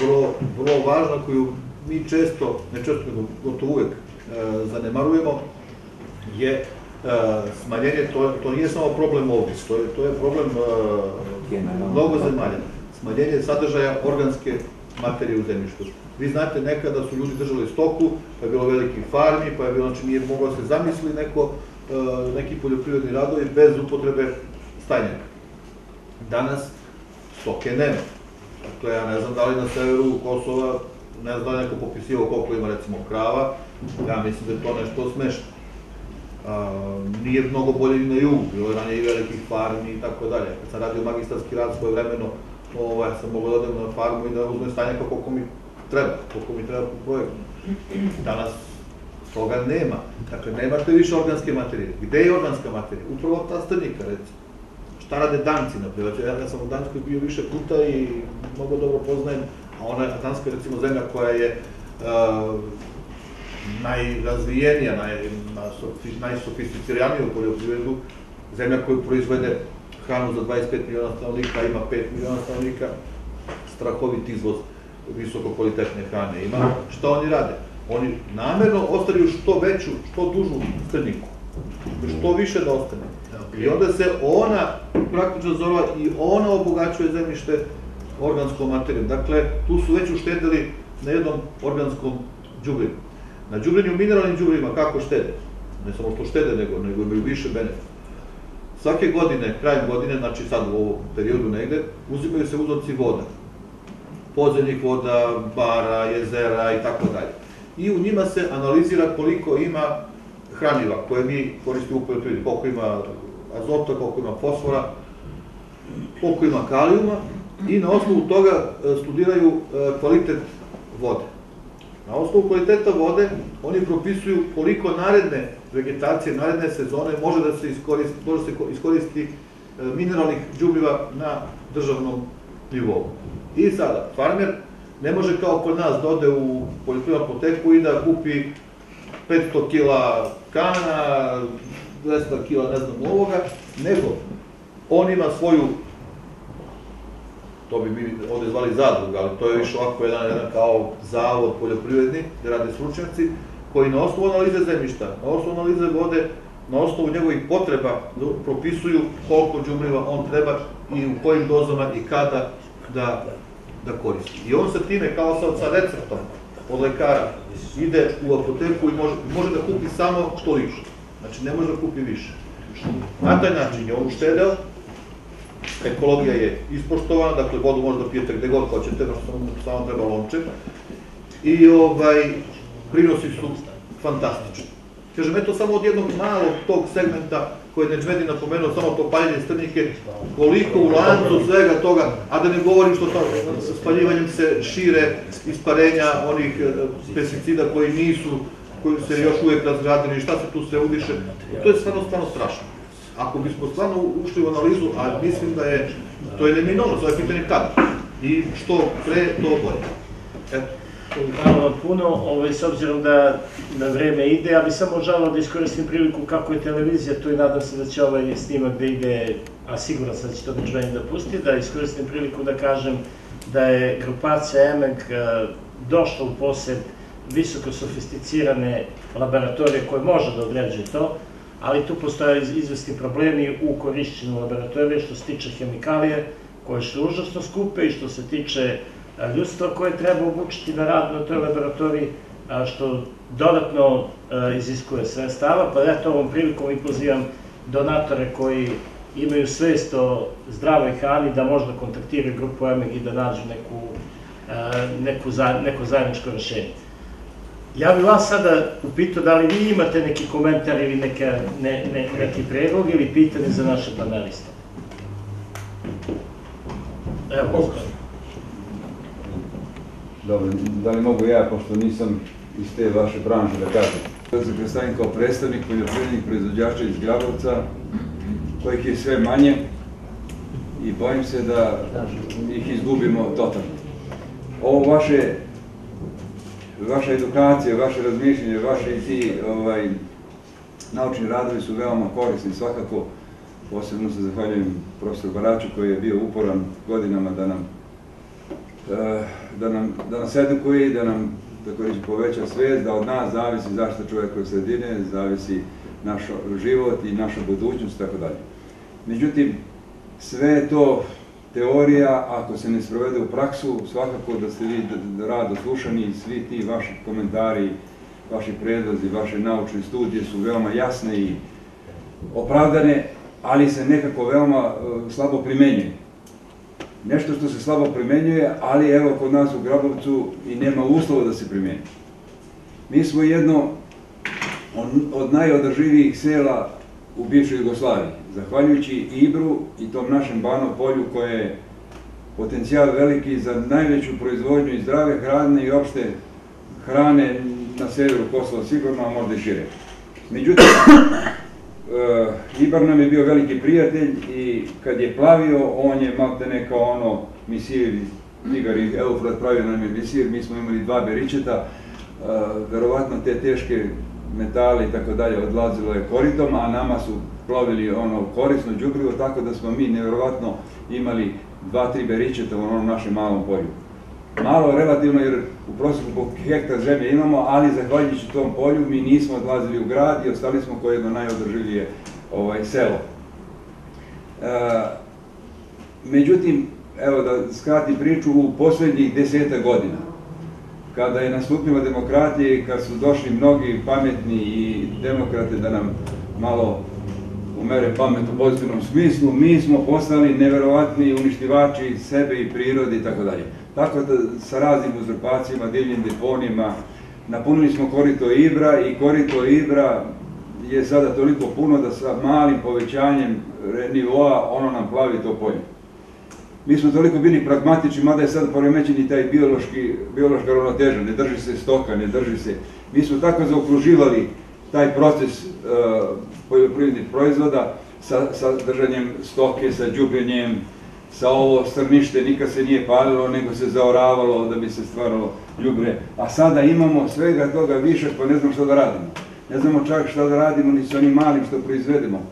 C: vrlo, vrlo važna koju mi često, ne često, nego gotovo uvek e, zanemarujemo, je e, smanjenje, to, to nije samo problem ovdje, to je, to je problem e, mnogo zemalja. Smanjenje sadržaja organske materije u zemljištu. Vi znate, nekada su ljudi držali stoku, pa je bilo velikih farmi, pa je bilo, znači nije moglo da se zamisli neko, e, neki poljoprivredni radovi bez upotrebe stajnjaka. Danas stoke nema. Dakle, ja ne znam da li na severu Kosova, ne znam da li neko popisivao koliko ima recimo krava, ja mislim da je to nešto smešno. Nije mnogo bolje ni na jugu, bilo je ranije i velikih farmi i tako dalje. Kad sam radio magistarski rad svoje vremeno, ovaj, sam mogao da odem na farmu i da uzmem stajnjaka koliko mi treba, koliko mi treba po projektu. Danas toga nema. Dakle, nemate više organske materije. Gde je organska materija? Upravo ta strnika, recimo. Šta rade Danci, na primjer? Ja, sam u Danskoj bio više puta i mnogo dobro poznajem, a ona je, Danska recimo zemlja koja je najrazvijenija, naj, na, sofi- najsofisticiranija u poljoprivredu, zemlja koju proizvede hranu za 25 miliona stanovnika, ima 5 miliona stanovnika, strahovit izvoz visoko kvalitetne hrane ima. Šta oni rade? Oni namerno ostavljaju što veću, što dužu strniku. Što više da ostane. I onda se ona praktično zove i ona obogaćuje zemljište organskom materijom. Dakle, tu su već uštedili na jednom organskom đubrivu. Na đubrenju mineralnim đubrivima kako štede? Ne samo što štede, nego, nego imaju više benefita. Svake godine, krajem godine, znači sad u ovom periodu negde, uzimaju se uzorci voda. Podzemnih voda, bara, jezera i tako dalje. I u njima se analizira koliko ima hraniva koje mi koristimo u poljoprivredi, koliko ima azota, koliko ima fosfora, koliko ima kalijuma i na osnovu toga e, studiraju e, kvalitet vode. Na osnovu kvaliteta vode oni propisuju koliko naredne vegetacije, naredne sezone može da se iskoristi, može se e, mineralnih đubriva na državnom nivou. I sada, farmer ne može kao kod nas da ode u poljoprivrednu apoteku i da kupi 500 kila kana, 200 kila ne znam ovoga, nego on ima svoju to bi mi ovde zvali zadrug, ali to je više ovako jedan, jedan kao zavod poljoprivredni, gde rade stručnjaci, koji na osnovu analize zemljišta, na osnovu analize vode, na osnovu njegovih potreba propisuju koliko đubriva on treba i u kojim dozama i kada da, da koristi. I on sa time, kao sa, sa receptom od lekara, ide u apoteku i može, može da kupi samo toliko. Znači, ne može da kupi više. Na taj način je on uštedeo, ekologija je ispoštovana, dakle vodu možda pijete gde god hoćete, samo, samo treba lonče. I ovaj, prinosi su fantastični. Kažem, eto samo od jednog malog tog segmenta koje je Neđmedi napomenuo, samo to paljenje strnike, koliko u lancu svega toga, a da ne govorim što to spaljivanjem se šire isparenja onih e, pesticida koji nisu, koji se još uvijek razgradili, šta se tu sve udiše, to je stvarno, stvarno strašno. Ako bismo stvarno ušli u analizu, a mislim da je, to je neminovno, to je pitanje kada. I što pre, to bolje.
A: Hvala vam puno, ovaj, s obzirom da na vreme ide, ja bih samo želao da iskoristim priliku kako je televizija tu i nadam se da će ovaj snimak da ide, a siguran sam da će to državanje da pusti, da iskoristim priliku da kažem da je grupacija EMEG eh, došla u posed visoko sofisticirane laboratorije koje može da određuje to, ali tu postoje izvesni problemi u korišćenju laboratorije što se tiče hemikalije, koje su užasno skupe i što se tiče ljudstva koje treba obučiti na rad na toj laboratoriji, što dodatno iziskuje sredstava, pa eto ovom prilikom i pozivam donatore koji imaju svest o zdravoj hrani da možda kontaktiraju grupu EMEG i da nađu neku, neku, neko zajedničko rešenje. Ja bih vas sada upitao da li vi imate neki komentar ili neka, ne, ne, neki predlog ili pitanje za naše paneliste. Evo,
H: Dobro, da li mogu ja, pošto nisam iz te vaše branže, da kažem. Da se predstavim kao predstavnik poljoprivrednih proizvođača iz Grabovca, kojih je sve manje i bojim se da ih izgubimo totalno. Ovo vaše, vaša edukacija, vaše razmišljenje, vaše i ti ovaj, naučni radovi su veoma korisni, svakako posebno se zahvaljujem profesor Baraču koji je bio uporan godinama da nam da nam, da nas edukuje i da nam, tako reći, poveća svijest, da od nas zavisi zaštita čovjekove sredine, zavisi naš život i naša budućnost, tako dalje. Međutim, sve to teorija, ako se ne sprovede u praksu, svakako da ste vi rado slušani i svi ti vaši komentari, vaši predlozi, vaše naučne studije su veoma jasne i opravdane, ali se nekako veoma uh, slabo primenjuje nešto što se slabo primenjuje, ali evo kod nas u Grabovcu i nema uslova da se primenjuje. Mi smo jedno od najodrživijih sela u bivšoj Jugoslaviji, zahvaljujući Ibru i tom našem Bano polju koje je potencijal veliki za najveću proizvodnju i zdrave hrane i opšte hrane na severu Kosova sigurno, a možda i šire. Međutim, uh, Ibar nam je bio veliki prijatelj i kad je plavio, on je malte ne kao ono misir, Tigar i Eufrat pravio nam je misir, mi smo imali dva beričeta, uh, verovatno te teške metale i tako dalje odlazilo je koritom, a nama su plovili ono korisno đubrivo, tako da smo mi nevjerovatno imali dva, tri beričeta u onom našem malom polju. Malo relativno jer u prosjeku po hektar zemlje imamo, ali zahvaljujući tom polju mi nismo odlazili u grad i ostali smo koje jedno najodrživije ovaj, selo. E, međutim, evo da skratim priču, u posljednjih deseta godina, kada je nastupila demokratija i kad su došli mnogi pametni i demokrate da nam malo umere pamet u pozitivnom smislu, mi smo postali neverovatni uništivači sebe i prirode i tako dalje. Tako da sa raznim uzurpacijama, divljim deponijama, napunili smo korito Ibra i korito Ibra je sada toliko puno da sa malim povećanjem nivoa ono nam plavi to polje. Mi smo toliko bili pragmatični, mada je sad poremećen i taj biološki, biološka ravnoteža, ne drži se stoka, ne drži se. Mi smo tako zaokruživali taj proces uh, poljoprivrednih proizvoda sa, sa držanjem stoke, sa đubljenjem, sa ovo strnište nikad se nije palilo, nego se zaoravalo da bi se stvaralo ljubre. A sada imamo svega toga više, pa ne znam što da radimo. Ne znamo čak šta da radimo ni sa onim malim što proizvedemo.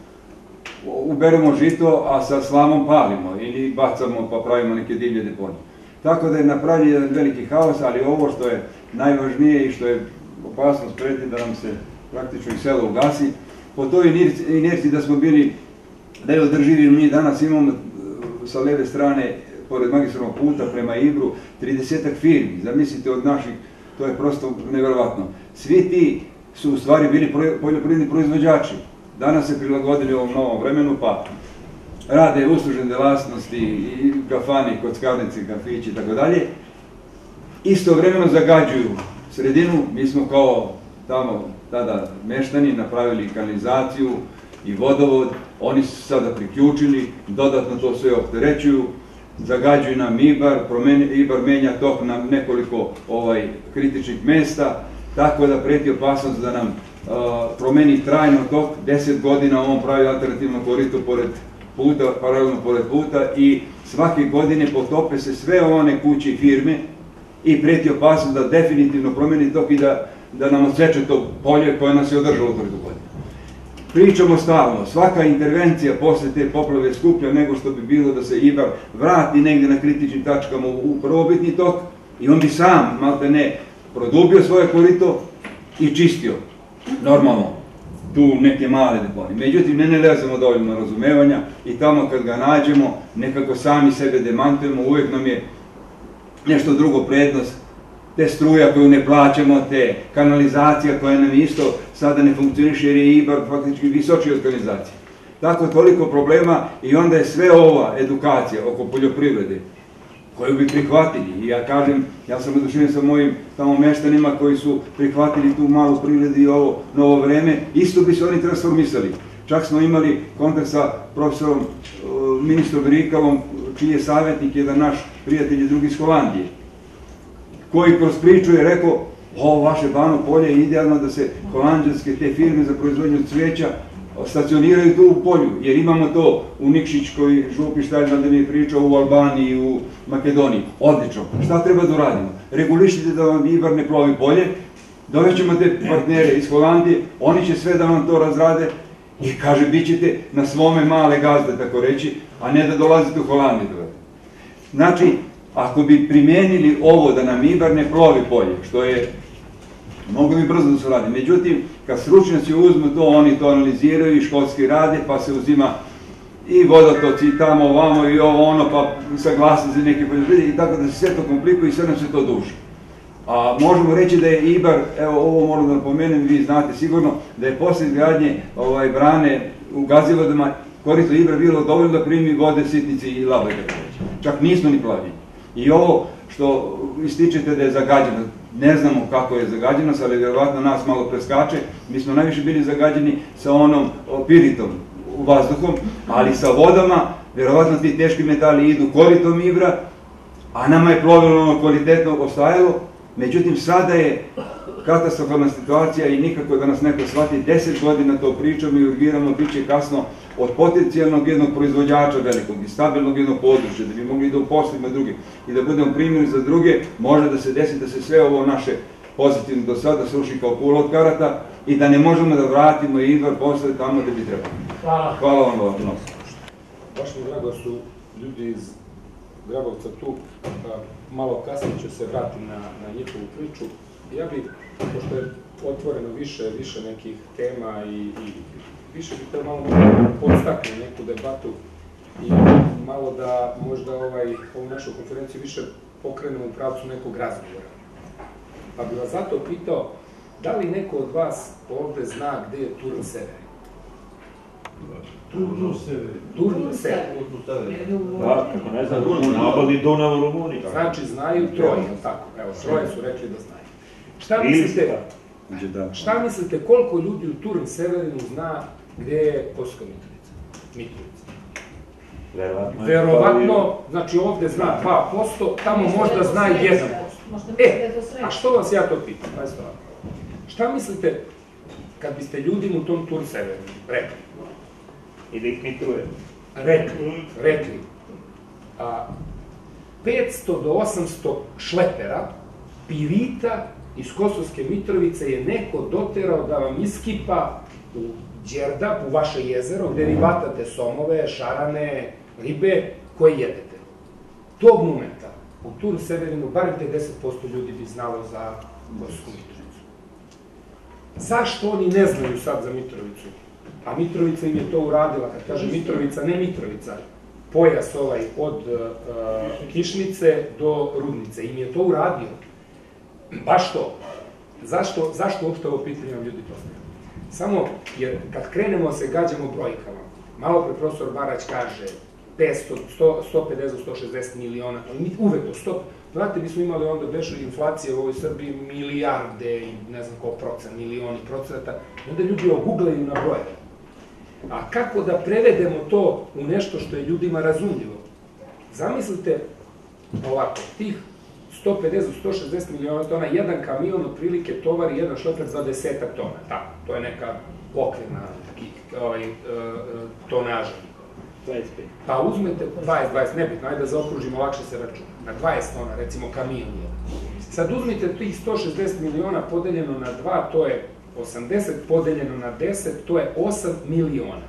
H: Uberemo žito, a sa slamom palimo ili bacamo pa pravimo neke divlje deponije. Tako da je napravljen jedan veliki haos, ali ovo što je najvažnije i što je opasnost preti da nam se praktično i selo ugasi, po toj inerciji da smo bili da je održivi, mi danas imamo sa leve strane, pored magistralnog puta prema Ibru, 30 firmi, zamislite od naših, to je prosto nevjerovatno. Svi ti su u stvari bili poljoprivredni proizvođači. Danas se prilagodili ovom novom vremenu, pa rade uslužne delasnosti i kafani, kockarnici, kafići i tako dalje. Istovremeno zagađuju sredinu, mi smo kao tamo tada meštani napravili kanalizaciju i vodovod, oni su sada priključili, dodatno to sve opterećuju, zagađuju nam Ibar, promeni, Ibar menja tok na nekoliko ovaj kritičnih mesta, tako da preti opasnost da nam promeni trajno tok, 10 godina on pravi alternativno korito pored puta, paralelno pored puta i svake godine potope se sve one kuće i firme i preti opasnost da definitivno promeni tok i da, da nam odseče to polje koje nas je održalo toliko godina. Pričamo stalno, svaka intervencija posle te poplave je skuplja nego što bi bilo da se Ibar vrati negde na kritičnim tačkama u prvobitni tok i on bi sam, malte ne, produbio svoje korito i čistio, normalno, tu neke male deponije. Međutim, ne ne lezamo dovoljno razumevanja i tamo kad ga nađemo, nekako sami sebe demantujemo, uvijek nam je nešto drugo prednost, te struja koju ne plaćamo, te kanalizacija koja nam isto sada ne funkcioniše jer je IBAR faktički visoči od kanalizacije. Tako toliko problema i onda je sve ova edukacija oko poljoprivrede koju bi prihvatili. I ja kažem, ja sam oduševljen sa mojim tamo meštanima koji su prihvatili tu malu privredu i ovo novo vreme, isto bi se oni transformisali. Čak smo imali kontakt sa profesorom uh, ministrom Rikavom, čiji je savjetnik jedan naš prijatelj iz drugi iz Holandije, koji kroz priču je rekao, ovo vaše bano polje je idealno da se holandjanske te firme za proizvodnju cvijeća stacioniraju tu u polju, jer imamo to u Nikšićkoj župi, šta je da mi je pričao, u Albaniji, u Makedoniji. Odlično. Šta treba da uradimo? Regulišite da vam Ibar ne plovi polje, dovećemo te partnere iz Holandije, oni će sve da vam to razrade i kaže, bit ćete na svome male gazde, tako reći, a ne da dolazite u Holandiju. Znači, ako bi primenili ovo da nam Ibar ne plovi polje, što je mogu bi brzo da se radi. Međutim, kad stručnjaci uzmu to, oni to analiziraju i školski rade, pa se uzima i vodotoci i tamo, ovamo i ovo ono, pa saglasnosti neke poljoprivrede i tako da se sve to komplikuje i sve nam se to duži. A možemo reći da je Ibar, evo ovo moram da napomenem, vi znate sigurno, da je posle izgradnje ovaj, brane u Gazivodama koristilo Ibar bilo dovoljno da primi vode, sitnici i lave, čak nismo ni plavljeni. I ovo što ističete da je zagađeno, ne znamo kako je zagađenost, ali vjerovatno nas malo preskače. Mi smo najviše bili zagađeni sa onom piritom vazduhom, ali sa vodama, vjerovatno ti teški metali idu koritom Ibra, a nama je plovilo ono kvalitetno ostajalo, međutim sada je katastrofalna situacija i nikako da nas neko shvati, deset godina to pričamo i urgiramo, bit će kasno od potencijalnog jednog proizvođača velikog i stabilnog jednog područja, da bi mogli da uposlimo druge i da budemo primjeni za druge, može da se desi da se sve ovo naše pozitivno do sada sruši kao pula od karata, i da ne možemo da vratimo izvor posle tamo gde bi trebalo.
A: Hvala.
H: Hvala vam vam.
G: Baš mi drago da su ljudi iz Grabovca tu, a, malo kasnije ću se vratiti na, na njihovu priču. Ja bi, pošto je otvoreno više, više nekih tema i, i više bi to malo podstakne neku debatu i malo da možda ovaj, ovu našu konferenciju više pokrenemo u pravcu nekog razgovora. Pa bih vas zato pitao, da li neko od vas ovde zna gde je Turn Severin?
F: Turno se
G: Turn Severin.
I: Da, kako ne znam, Rumunija, Dunav u Rumuniji.
G: Znači, znaju troje, tako? Evo, troje su rekli da znaju. Šta mislite, šta mislite koliko ljudi u Turn Severinu zna gde je Kosko Mitrovica? Mitrovica.
I: Verovatno.
G: Verovatno, znači ovde zna 2%, tamo možda zna i 1%.
E: Možda misle da
G: E,
E: sreća.
G: a što vas ja to pitam? Pazite ovako. Šta mislite kad biste ljudima u tom Turn Severinu rekli?
I: I da ih mi truje.
G: rekli, rekli, a, 500 do 800 šlepera pirita iz Kosovske Mitrovice je neko doterao da vam iskipa u Đerdap, u vaše jezero, gde vi vatate somove, šarane, ribe koje jedete. Tog momenta u Tur Severinu barem te 10% ljudi bi znalo za Kosovsku Mitrovicu. Zašto oni ne znaju sad za Mitrovicu? A Mitrovica im je to uradila, kad kaže Mitrovica, ne Mitrovica, pojas ovaj od uh, Kišnice do Rudnice, im je to uradio. Baš to. Zašto, zašto uopšte ovo pitanje vam ljudi postavljaju? Samo, jer kad krenemo se gađamo brojkama, malo pre profesor Barać kaže 500, 100, 150, 160 miliona, ali mi uvek to stop. Znate, mi smo imali onda beše inflacije u ovoj Srbiji milijarde i ne znam koliko procent, milioni procenta, i onda ljudi oguglaju na brojeve. A kako da prevedemo to u nešto što je ljudima razumljivo? Zamislite ovako, tih 150 160 miliona tona, jedan kamion otprilike tovari jedan šleper za desetak tona, tako, to je neka okvirna ovaj, e, e, tonaža.
I: 25.
G: Pa uzmete 20, 20, nebitno, ajde da zaokružimo, lakše se računa. Na 20 tona, recimo kamion jedan. Sad uzmite tih 160 miliona podeljeno na 2, to je 80 podeljeno na 10, to je 8 miliona.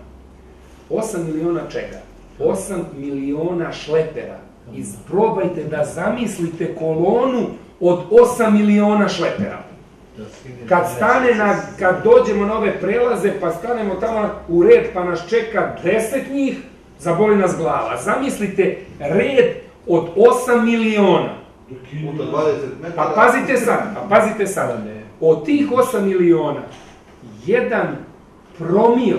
G: 8 miliona čega? 8 miliona šlepera. Isprobajte da zamislite kolonu od 8 miliona šlepera. Kad stane na, kad dođemo na ove prelaze, pa stanemo tamo u red, pa nas čeka 10 njih, zaboli nas glava. Zamislite red od 8 miliona.
C: Puta 20 metara.
G: Pa pazite sad, pa pazite sad. Od tih 8 miliona, jedan promil,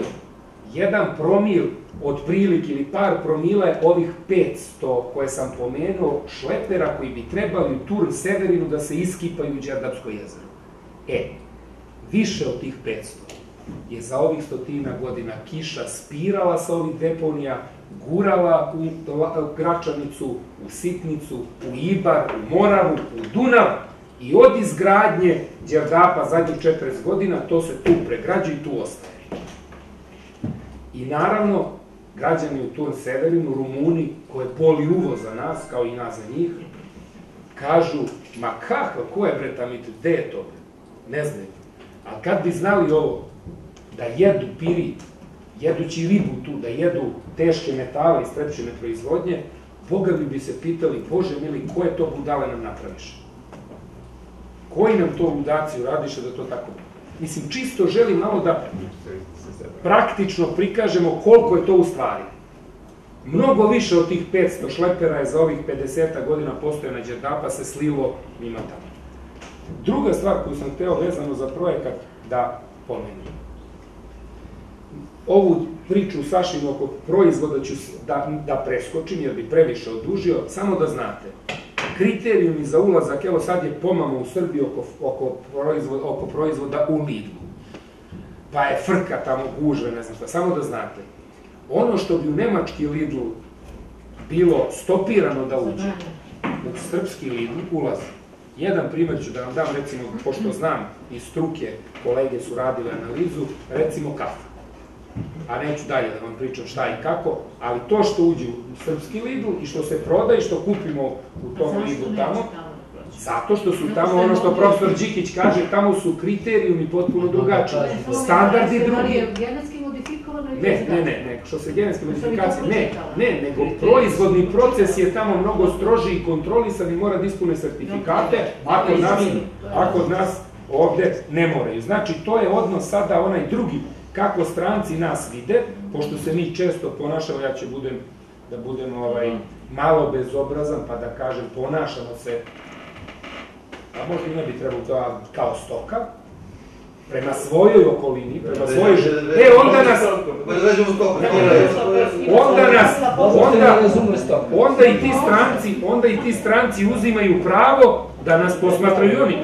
G: jedan promil otprilike ili par promila je ovih 500 koje sam pomenuo šlepera koji bi trebali u Turn Severinu da se iskipaju u Đerdapsko jezero. E, više od tih 500 je za ovih stotina godina kiša spirala sa ovih deponija, gurala u, Gračanicu, u Sitnicu, u Ibar, u Moravu, u Dunav i od izgradnje Đerdapa zadnjih 40 godina to se tu pregrađuje i tu ostaje. I naravno, građani u Turn Severinu, Rumuni, koje boli uvo za nas, kao i nas za njih, kažu, ma kako, ko je bre tamo, gde je to? Ne znaju. A kad bi znali ovo, da jedu pirit, jedući ribu tu, da jedu teške metale iz trepčine proizvodnje, Boga bi bi se pitali, Bože mili, koje to budale nam napraviš? Koji nam to ludaci uradiše da to tako bude? Mislim, čisto želim malo da praktično prikažemo koliko je to u stvari. Mnogo više od tih 500 šlepera je za ovih 50 godina postojena Đerdapa se slilo mimo tamo. Druga stvar koju sam teo vezano za projekat da pomenem. Ovu priču Sašinu oko proizvoda ću da, da preskočim jer bi previše odužio, samo da znate. Kriterijumi za ulazak, evo sad je pomamo u Srbiji oko, oko, proizvod, oko proizvoda u Lidlu. Pa je frka tamo gužve, ne znam šta, samo da znate. Ono što bi u nemački Lidl bilo stopirano da uđe, u srpski Lidl ulazi. Jedan primjer ću da vam dam, recimo, pošto znam iz struke, kolege su radile analizu, recimo kafa. A neću dalje da vam pričam šta i kako, ali to što uđe u srpski Lidl i što se proda i što kupimo u tom Lidlu tamo, Zato što su tamo, ono što profesor Đikić kaže, tamo su kriterijumi potpuno drugačiji. Standardi drugi.
E: Genetski modifikovano
G: Ne, ne, ne, ne, što se genetske modifikacije, ne, ne, nego proizvodni proces je tamo mnogo stroži i kontrolisan i mora da ispune sertifikate, a kod nas, a kod nas ovde ne moraju. Znači, to je odnos sada onaj drugi, kako stranci nas vide, pošto se mi često ponašamo, ja ću budem, da budem ovaj, malo bezobrazan, pa da kažem, ponašamo se, a možda i ne bi trebalo to, kao stoka, prema svojoj okolini, prema svojoj... E, onda nas, onda nas, onda, onda i ti stranci, onda i ti stranci uzimaju pravo da nas posmatraju oni.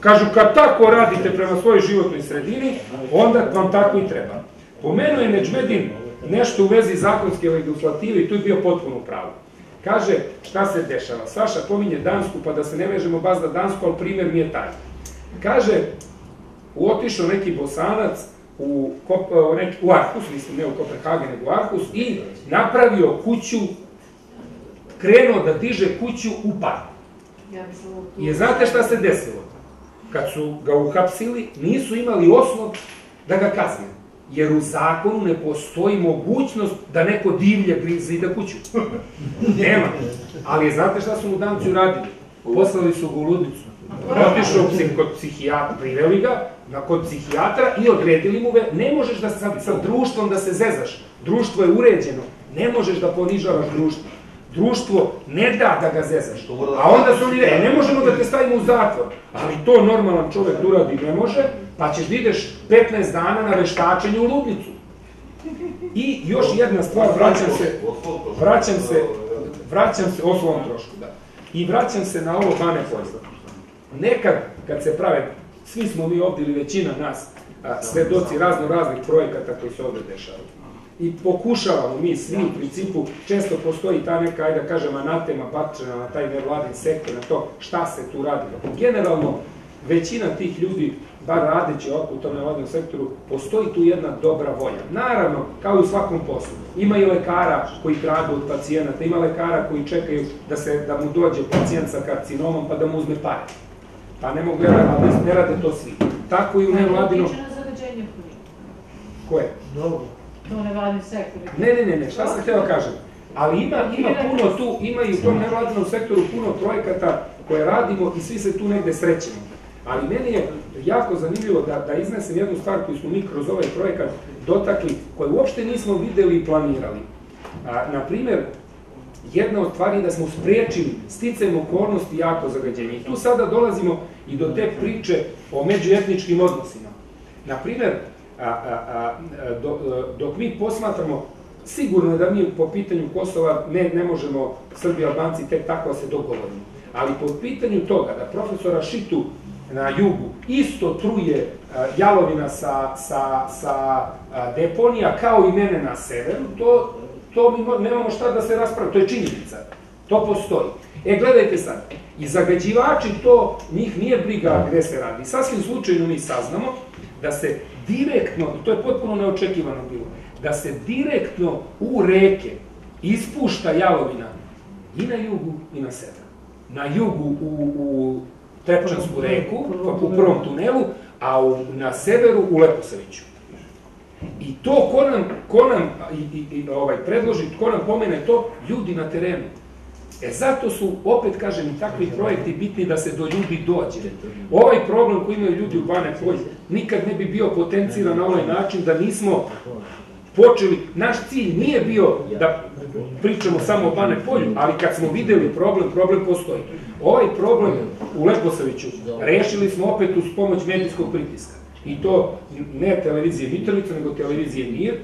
G: Kažu, kad tako radite prema svojoj životnoj sredini, onda vam tako i treba. Pomenuo je Neđmedin nešto u vezi zakonske legislative i tu je bio potpuno pravo. Kaže, šta se dešava? Saša pominje Dansku, pa da se ne vežemo baš za Dansku, ali primjer mi je taj. Kaže, otišao neki bosanac u, Kop, u, neki, u Arhus, mislim ne u Kopenhagen, nego u Arhus, i napravio kuću, krenuo da diže kuću u parku. I znate šta se desilo? Kad su ga uhapsili, nisu imali osnov da ga kazne. Jer u zakonu ne postoji mogućnost da neko divlje zida kuću. Nema. Ali znate šta su mu danci uradili? Poslali su ga u ludnicu. Otišao kod psihijatra, priveli ga na kod psihijatra i odredili mu, ve- ne možeš da sa, sa društvom da se zezaš. Društvo je uređeno. Ne možeš da ponižavaš društvo. Društvo ne da da ga zezaš. A onda su oni rekli, ne možemo da te stavimo u zatvor. Ali to normalan čovek da uradi ne može, pa ćeš da ideš 15 dana na veštačenje u ludnicu. I još jedna stvar, vraćam se, vraćam se, vraćam se, o svom trošku, da. I vraćam se na ovo bane polje. Nekad, kad se prave, svi smo mi ovdje ili većina nas, a, svedoci razno raznih projekata koji se ovdje dešavaju. I pokušavamo mi svi u principu, često postoji ta neka, ajde da kažem, anatema bačena na taj nevladin sektor, na to šta se tu radi. Generalno, većina tih ljudi, bar radeći ovako u tom nevladnom sektoru, postoji tu jedna dobra volja. Naravno, kao i u svakom poslu, ima i lekara koji kradu od pacijenata, ima lekara koji čekaju da, se, da mu dođe pacijent sa karcinomom pa da mu uzme pare. Pa ne mogu ja, ali ne rade to svi. Tako i u nevladinom... Koje?
E: To nevladin sektor.
G: Ne, ne, ne, ne, šta sam htio da kažem? Ali ima, ima puno tu, ima i u tom nevladinom sektoru puno projekata koje radimo i svi se tu negde srećemo. Ali meni je jako zanimljivo da, da iznesem jednu stvar koju smo mi kroz ovaj projekat dotakli, koju uopšte nismo videli i planirali. A, na primer, jedna od stvari je da smo spriječili sticajem okolnosti jako zagađenje. I tu sada dolazimo i do te priče o međuetničkim odnosima. Na primer, a, a, a, do, dok mi posmatramo, sigurno je da mi po pitanju Kosova ne, ne možemo Srbi i Albanci tek tako da se dogovorimo. Ali po pitanju toga da profesora Šitu na jugu isto truje a, jalovina sa, sa, sa a, deponija kao i mene na severu, to, to mi mo- nemamo šta da se raspravimo, to je činjenica. To postoji. E, gledajte sad, i zagađivači to, njih nije briga gde se radi. Sasvim slučajno mi saznamo da se direktno, i to je potpuno neočekivano bilo, da se direktno u reke ispušta jalovina i na jugu i na severu. Na jugu u, u Trepčansku reku, u prvom tunelu, a na severu u Leposaviću. I to ko nam, ko nam i, i, ovaj, predloži, ko nam pomene to, ljudi na terenu. E zato su, opet kažem, i takvi projekti bitni da se do ljudi dođe. Ovaj problem koji imaju ljudi u Bane Polje nikad ne bi bio potenciran na ovaj način da nismo počeli, naš cilj nije bio da pričamo samo o Bane Polju, ali kad smo videli problem, problem postoji. Ovaj problem u Leposaviću rešili smo opet uz pomoć medijskog pritiska. I to ne televizije Mitrovica, nego televizije Mir,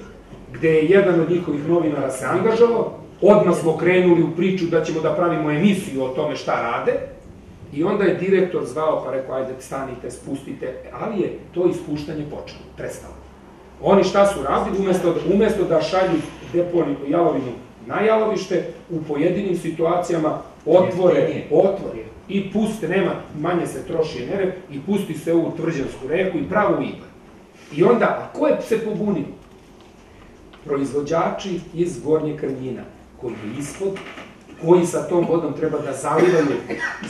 G: gde je jedan od njihovih novinara se angažovao, odmah smo krenuli u priču da ćemo da pravimo emisiju o tome šta rade, i onda je direktor zvao pa rekao, ajde stanite, spustite, ali je to ispuštanje počelo, prestalo. Oni šta su radili, umesto, umesto da šalju deponiju jalovinu na jalovište, u pojedinim situacijama otvore, otvore i puste, nema, manje se troši energije, i pusti se u tvrđansku reku i pravu ibar. I onda, a ko je se pobunio? Proizvođači iz Gornje Krnjina, koji je ispod, koji sa tom vodom treba da zalivaju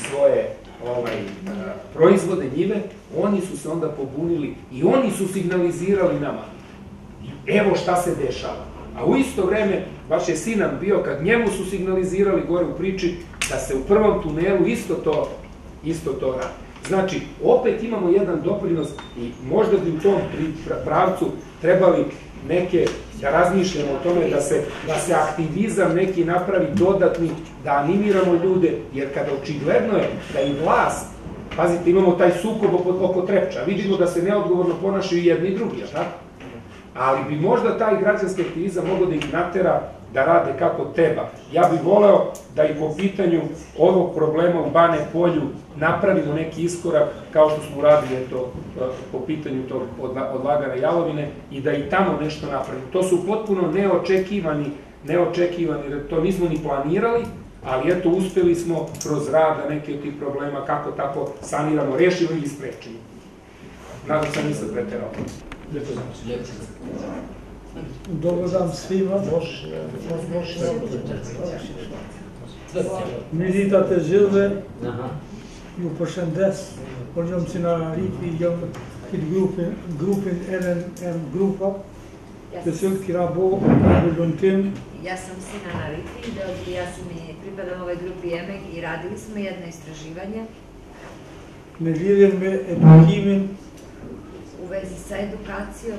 G: svoje ovaj, a, proizvode njive, oni su se onda pobunili i oni su signalizirali nama. Evo šta se dešava. A u isto vreme, baš je sinan bio, kad njemu su signalizirali gore u priči, da se u prvom tunelu isto to, isto to radi. Znači, opet imamo jedan doprinos i možda bi u tom pravcu trebali neke, da razmišljamo o tome da se, da se aktivizam neki napravi dodatni, da animiramo ljude, jer kada očigledno je da i vlast, pazite, imamo taj sukob oko, oko Trepča, vidimo da se neodgovorno ponašaju jedni i drugi, tako? ali bi možda taj građanski aktivizam mogao da ih natera da rade kako treba. Ja bih voleo da i po pitanju ovog problema u Bane polju napravimo neki iskorak kao što smo uradili eto, po pitanju tog odla- odlagana jalovine i da i tamo nešto napravimo. To su potpuno neočekivani, neočekivani, to nismo ni planirali, ali eto uspeli smo kroz rad da neke od tih problema kako tako saniramo, rešimo ili sprečimo. Nadam se nisam preterao.
J: Dobar dan svima. Milita të gjithëve, ju përshëndes, por jam si në rriti, jam këtë grupin, grupin NNM Grupa, të cilët kira bo në lëntim
K: Ja sam Sina Nariti, dođi, ja sam i pripadam ovoj grupi EMEG i radili smo jedno istraživanje
J: në lidhje me edukimin.
K: U vezi sa edukacijom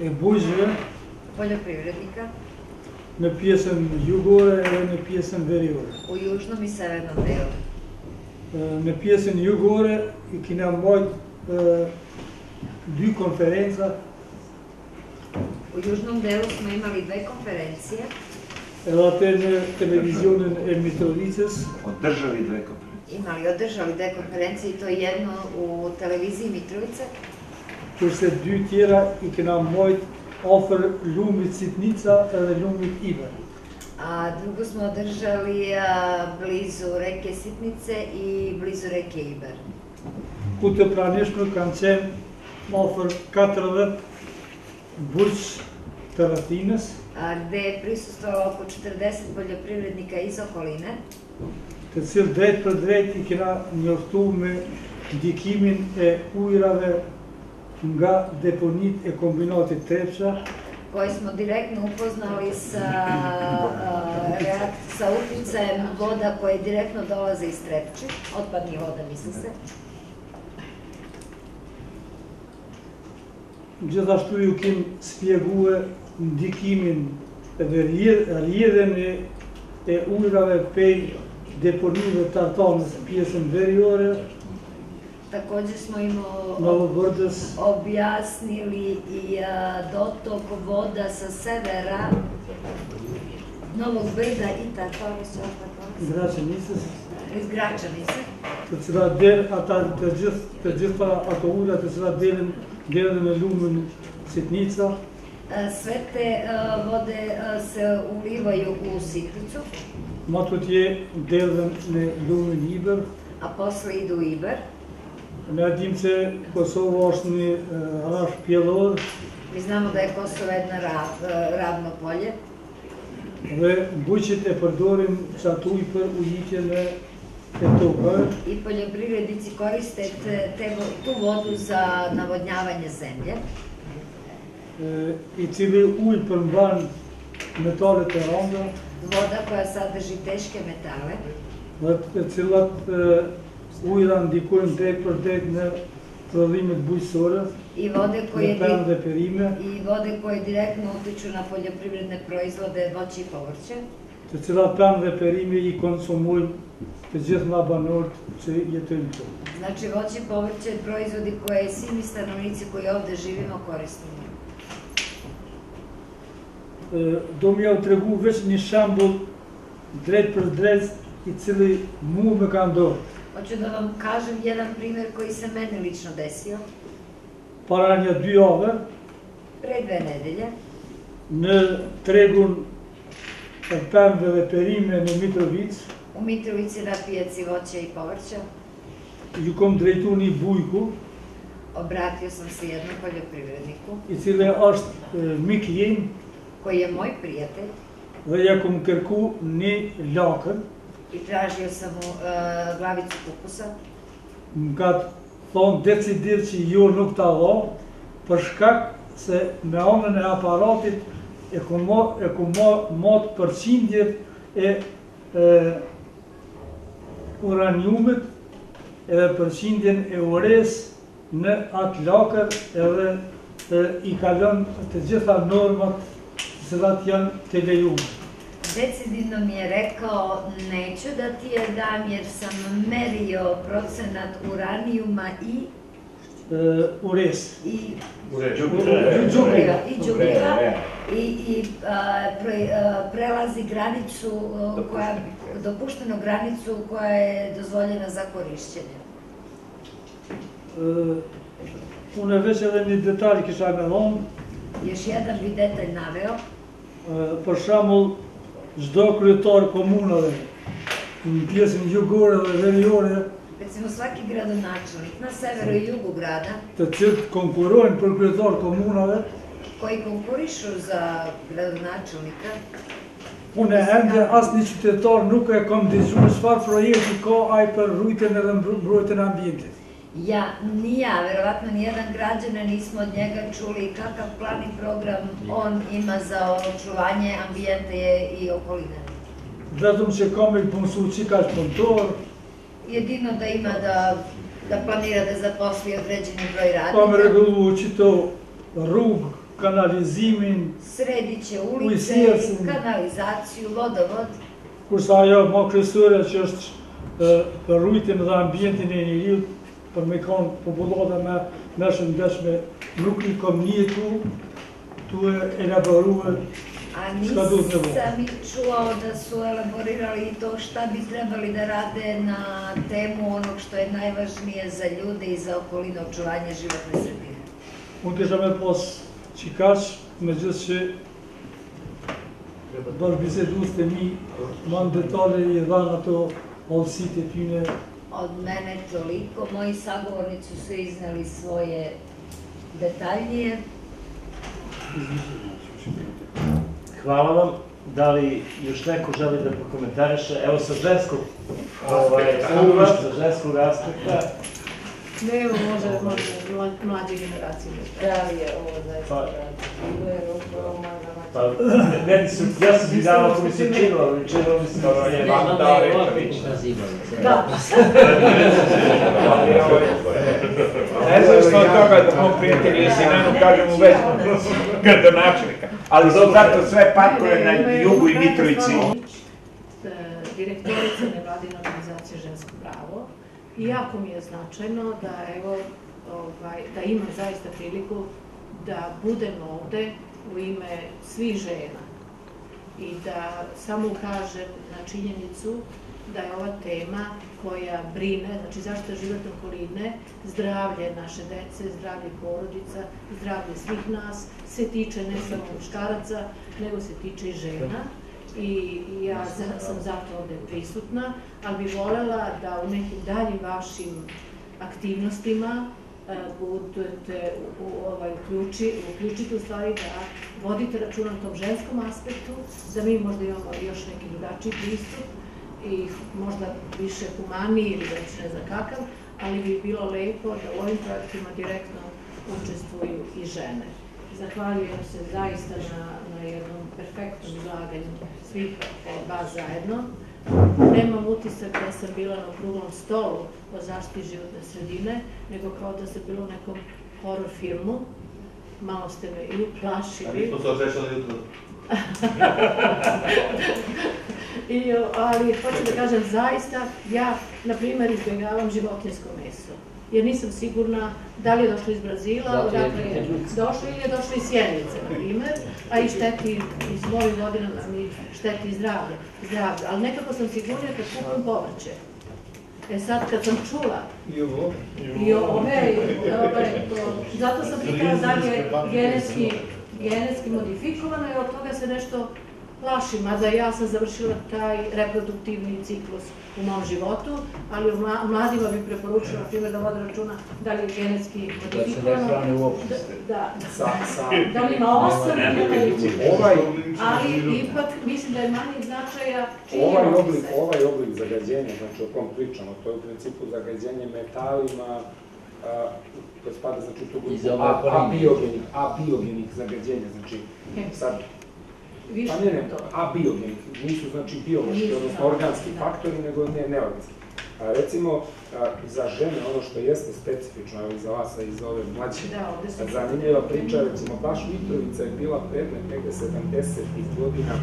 J: e bujqëve
K: poljoprivrednika
J: në pjesën jugore edhe në pjesën veriore.
K: u južnom i severnom delu.
J: E, Në pjesën jugore i kina mbajt e, dy konferenca
K: U južnom delu smo imali dve konferencije,
J: edhe atë në televizionin e Mitrovicës
I: Održali dve konferencije.
K: imali, održali dve konferencije i to jedno u televiziji Mitrovice,
J: kurse dy tjera i kena mbajt afër lumit Sitnica edhe lumit Iber.
K: a drugu smo održali a, blizu reke Sitnice i blizu reke Iber.
J: Ku të pranishme kanë qenë afër 40 bujq të rëthinës,
K: a, gde je prisustvovalo oko 40 poljoprivrednika iz okoline,
J: të cilë drejt për drejt i kena njoftu me ndikimin e ujrave nga deponit e kombinatit Trepça,
K: koji smo direktno upoznali sa, a, reak- sa utjecajem voda koje direktno dolaze iz Trepči, otpadnih voda misli se,
J: Gjithashtu ju kim spjegue ndikimin rjedh- rjedhen e, e ujrave pej deponive tartanës pjesën veriore,
K: Takođe smo im objasnili i dotok voda sa severa Novog Brda i Tartoris, Tartoris,
J: Graçanisës,
K: iz Gračanice,
J: të cilat del ata të gjithë të gjitha ato ujra të cilat delen delen në lumën Sitnica,
K: Sve te vode se ulivaju u Sitnicu,
J: ma të tje delen në lumën Iber.
K: a posle idu u Iber.
J: Ne dim se Kosova është një rash pjellor
K: Mi znamo da je Kosovo jedno ra- a, ravno polje
J: dhe buqit e ato i për ujitjen e e tokë.
K: i poljoprivrednici koriste te, tu vodu za navodnjavanje zemlje,
J: e, i cili ujë përmban metalet e randa.
K: Voda koja sadrži teške metale,
J: dhe të cilat e, ujra ndikojnë drejt për drejt në prodhimet bujqësore,
K: i vode
J: në
K: koje,
J: pemë
K: di,
J: dhe perime,
K: i vode koje direktno utiču na poljoprivredne proizvode, voće i povrće,
J: të cilat pemë dhe perime i konsumojnë të gjithë nga banorët që jetojnë këtu.
K: Znači, voće i povrće proizvodi koje svi mi stanovnici koji ovde živimo koristimo.
J: Do më jau tregu veç një shembull drejt për drejt i cili mu me ka ndodhur.
K: Hoću da vam kažem jedan primer koji se meni lično desio.
J: Një dy javë
K: Pre dve nedelje.
J: në tregun e pemëve dhe perime në Mitrovic,
K: u Mitrovici na pijaci voća i povrća
J: ju kom drejtu një bujku,
K: obratio sam se jednom poljoprivredniku
J: i cili është mik jem,
K: koji je moj prijatelj
J: dhe ja kum kërku një lakën,
K: I tražio sam mu e, glavicu kukusa.
J: më ka thonë decidir që ju nuk ta dho, për shkak se me anën e aparatit e ku mo, e ku mo, mot përqindjet e, e uraniumit edhe përqindjen e ures në atë lakër edhe e, i kalon të gjitha normat të cilat janë të lejume.
K: Decidivno mi je rekao, neću da ti je dam jer sam merio procenat uranijuma i,
J: ures.
K: i
J: Đubriva.
K: đubriva, i đubriva i, i a, pre- a, prelazi granicu a, koja, dopuštenu granicu koja je dozvoljena za korišćenje.
J: E, Unë e veç edhe një detalj kisha me thonë,
K: Još jedan bi detalj naveo,
J: e, për shembull çdo kryetar komunave në pjesën jugore dhe veriore
K: recimo svaki gradonačelnik na severu i jugu grada
J: të cilët konkurrojnë për kryetar komunave,
K: koji konkurišu za gradonačelnika,
J: unë ende asnjë qytetar nuk e kam dëgjuar çfarë projekti ka ai për rrujtjen edhe mbr- mbrojtjen e ambientit.
K: Ja, ni ja, verovatno ni jedan građanin nismo od njega čuli kakav plan i program on ima za očuvanje ambijenta i okoline.
J: Vetëm që kam i punësu qika punëtor,
K: Jedino da ima da, da planira da zaposli određeni broj radnika,
J: rregullu qito rrugë, kanalizimin,
K: sredit će ulice, kanalizaciju, vodovod,
J: kurse ajo më kryesore që është për rrujtjen dhe ambientin e njeriut, për me kanë popullata me me shëndetshme, nuk i kam njetu tu e elaboruar
K: a
J: Šta duhet ne
K: nisam i čuo da su elaborirali i to šta bi trebali da rade na temu onog što je najvažnije za ljude i za okolinu očuvanje životne sredine.
J: Unë kisha me pas qikash, me gjithë që bërë bisedus të mi, ma në detale i dhanë ato allësit e tyne
K: Od mene toliko, moji sagovornici su izneli svoje detaljnije.
A: Hvala vam. Da li još neko želi da prokomentariše? Evo sa ženskog ovaj, ugla, sa ženskog aspekta.
E: Ne, evo može, može mla- mlađe generacije.
K: Da li je ovo zaista
A: Pa-
K: upravo moja
A: Pa, meni su, ja sam vidjela ako mi se činilo, ali činilo mi se da je
L: Vama
A: da
L: je
A: je
L: obična zibalica.
E: Da.
G: Ne znam što od toga da mom prijatelju Jesinanu kažem u vezi gradonačelnika, ali su zato sve parkove na jugu i Mitrovici.
E: E, Direktorica nevladine organizacije pravo. I jako mi je značajno da evo, ovaj, da imam zaista priliku da budem ovde u ime svih žena i da samo ukažem na činjenicu da je ova tema koja brine, znači zaštita životne okoline, zdravlje naše dece, zdravlje porodica, zdravlje svih nas, se tiče ne samo muškaraca, nego se tiče i žena. I ja za- sam zato ovde prisutna, ali bih volela da u nekim daljim vašim aktivnostima e, budete ovaj, uključi, uključite u stvari da vodite računa o tom ženskom aspektu, da mi možda imamo još neki drugačiji pristup i možda više humaniji ili već ne znam kakav, ali bi bilo lepo da u ovim projektima direktno učestvuju i žene. Zahvaljujem se zaista na, na jednom perfektnom izlaganju svih vas zajedno. Nemam utisak da sam bila na okruglom stolu o zaštiti životne sredine, nego kao da sam bila u nekom horror filmu. Malo ste me i uplašili.
C: se odrešali jutro.
E: I, ali hoću da kažem, zaista, ja, na primjer, izbjegavam životinsko meso. Jer nisam sigurna da li je došlo iz Brazila,
L: je
E: odakle je došlo ili je došlo iz Sjenice, na primjer, a i šteti iz ovih godina nam i šteti zdravlje, zdravlje. Ali nekako sam sigurnija kad kupim povrće. E sad kad sam čula
J: i ovo.
E: i ove, to, zato sam pitala da li je genetski, genetski modifikovano i od toga se nešto plaši, mada ja sam završila taj reproduktivni ciklus u mom životu, ali mladima bi preporučila, na primjer, da vode računa da li je genetski
B: Da se ne
E: modifikovano.
B: hrane uopšte.
E: Da,
G: Sa, sa,
E: da li ima osam ili
G: ovaj,
E: ali ipak mislim da je manje značaja čiji je
G: ovaj oblik, ovaj oblik zagađenja, znači o kom pričamo, to je u principu zagađenje metalima, a, to spada znači u tu grupu abiogenih zagađenja, znači sad
E: Više
G: Pa ne, ne, abiogeni, nisu znači biološki, odnosno
E: da.
G: organski
E: Da.
G: faktori, nego ne, neorganski. A, recimo, a, za žene, ono što jeste specifično, evo i za vas, a i za ove mlađe,
E: Da,
G: zanimljiva priča, recimo, baš Mitrovica je bila predmet negde 70. godina,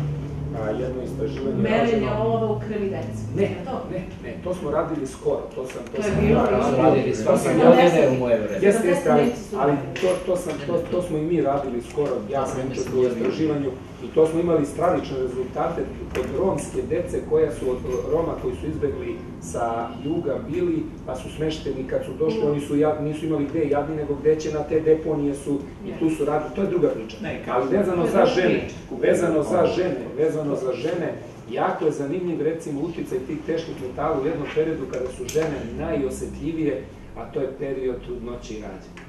G: a, jedno istraživanje
E: Merenje olova u krvi dece.
G: Ne,
E: to?
G: ne, ne, to smo radili skoro, to sam, to,
E: To je
G: sam
E: bilo
G: ja
E: isto.
G: radio,
B: Radili
G: to sam
B: godine u moje vreme.
G: Jeste, jeste, ali, ali to, to, sam, to, to smo i mi radili skoro, ja sam učestvovao u istraživanju i to smo imali stravične rezultate kod romske dece koja su od Roma koji su izbegli sa juga bili, pa su smešteni kad su došli, oni su jad, nisu imali gde jadni, nego gde će na te deponije su i tu su radili, to je druga priča. Ali vezano za žene, vezano za žene, vezano za žene, jako je zanimljiv recimo uticaj tih teških metala u jednom periodu kada su žene najosetljivije, a to je period trudnoće i rađanja.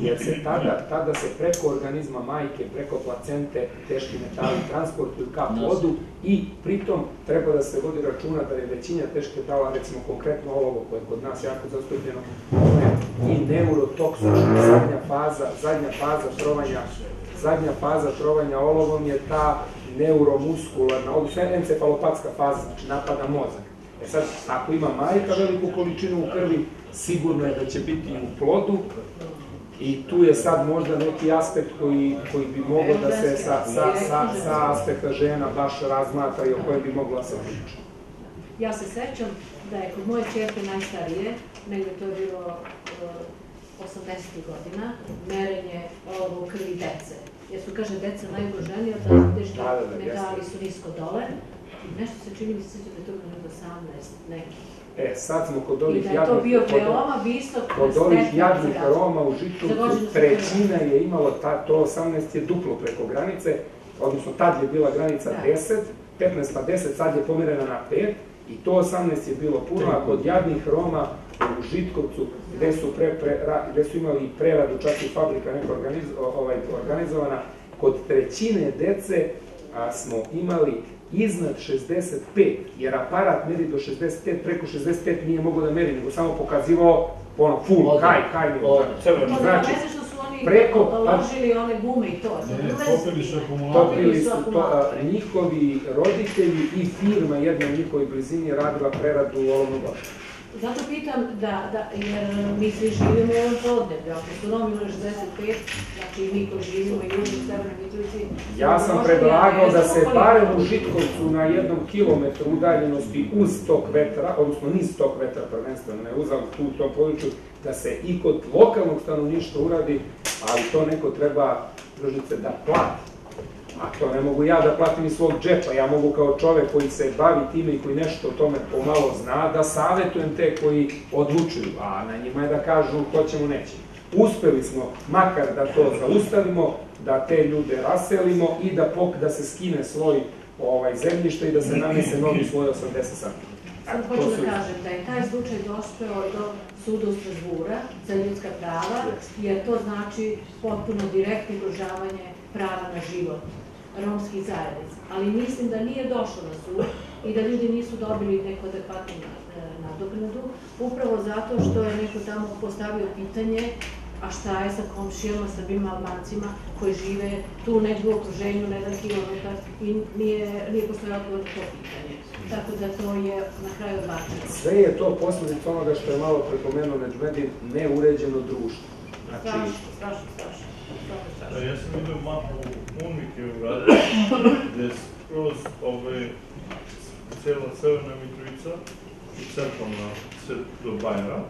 G: Jer se tada, tada se preko organizma majke, preko placente, teški metali transportuju ka plodu i pritom treba da se vodi računa da je većina teških metala, recimo konkretno olovo koje je kod nas jako zastupljeno, ono je i neurotoksično, zadnja faza, zadnja faza trovanja zadnja faza trovanja olovom je ta neuromuskularna, odnosno encefalopatska faza, znači napada mozak. E sad, ako ima majka veliku količinu u krvi, sigurno je da će biti u plodu i tu je sad možda neki aspekt koji, koji bi mogao da se sa, sa, sa, sa aspekta žena baš razmatra i o kojem bi moglo da se priča.
E: Ja se sećam da je kod moje čerke najstarije, negde to je bilo uh, 80. godina, merenje ovo krvi dece. Jer su, kaže, deca najugroženija, da teški
G: Da, da, da,
E: metali
G: jeste.
E: su nisko dole. I nešto se čini mi se da je to bilo nego 18 neki.
G: E, sad smo kod
E: I
G: ovih
E: da je to bio
G: kod-
E: veoma visok
G: Kod ovih
E: stepen
G: jadnih
E: zagađenja.
G: Roma u
E: su
G: trećina je imalo, ta, to 18 je duplo preko granice, odnosno tad je bila granica
E: Da.
G: 10, 15 pa 10, sad je pomerena na 5, i to 18 je bilo puno, a kod jadnih Roma u Žitkovcu, gde su, pre, pre, ra- gde su imali i preradu, čak i fabrika neka organiz, ovaj, organizovana, kod trećine dece a, smo imali iznad 65, jer aparat meri do 65, preko 65 nije mogao da meri, nego samo pokazivao ono full,
B: Odmah.
G: high, high nivo.
B: Odmah.
G: Znači, preko-
E: ložili one gume i to. to
F: Ne, topili su akumulator.
G: Topili su to, a,
E: akumulatori.
G: njihovi roditelji i firma jedna u njihovoj blizini radila preradu olovnog otpada.
E: Zato pitam da, da, jer mi svi živimo u ovom podneblju, ako su imali 65, znači mi koji živimo i u Severnoj Mitrovici.
G: Ja sam predlagao da se barem u Žitkovcu na jednom kilometru udaljenosti uz tok vetra, odnosno niz tok vetra prvenstveno, ne uz, ali tu u tom području, da se i kod lokalnog stanovništva uradi, ali to neko treba, družice, da plati. A to ne mogu ja da platim iz svog džepa, ja mogu kao čovek koji se bavi time i koji nešto o tome pomalo zna, da savetujem te koji odlučuju, a na njima je da kažu hoćemo, nećemo. Uspeli smo makar da to zaustavimo, da te ljude raselimo i da pok da se skine svoj ovaj zemljište i da se nanese novi svoj 80 cm.
E: Sad hoću da kažem da je taj slučaj došao do suda u Strasbura za ljudska prava, jer to znači potpuno direktno ugrožavanje prava na život romskih zajednica. Ali mislim da nije došlo na sud i da ljudi nisu dobili neku adekvatnu e, nadoknadu, upravo zato što je neko tamo postavio pitanje a šta je sa komšijama, Srbima, Albancima koji žive tu negdje u okruženju, na jedan kilometar i nije, nije postoje odgovor to pitanje. Tako da to je na kraju odbačeno.
G: Sve je to posljedica onoga što je malo prepomenuo Neđmedin, neuređeno društvo. Znači,
E: Strašno, strašno, strašno.
D: Da, ja sam vidio mapu Unike u gradu, gde skroz ove, cela Severna Mitrovica i centralna sve do Bajera,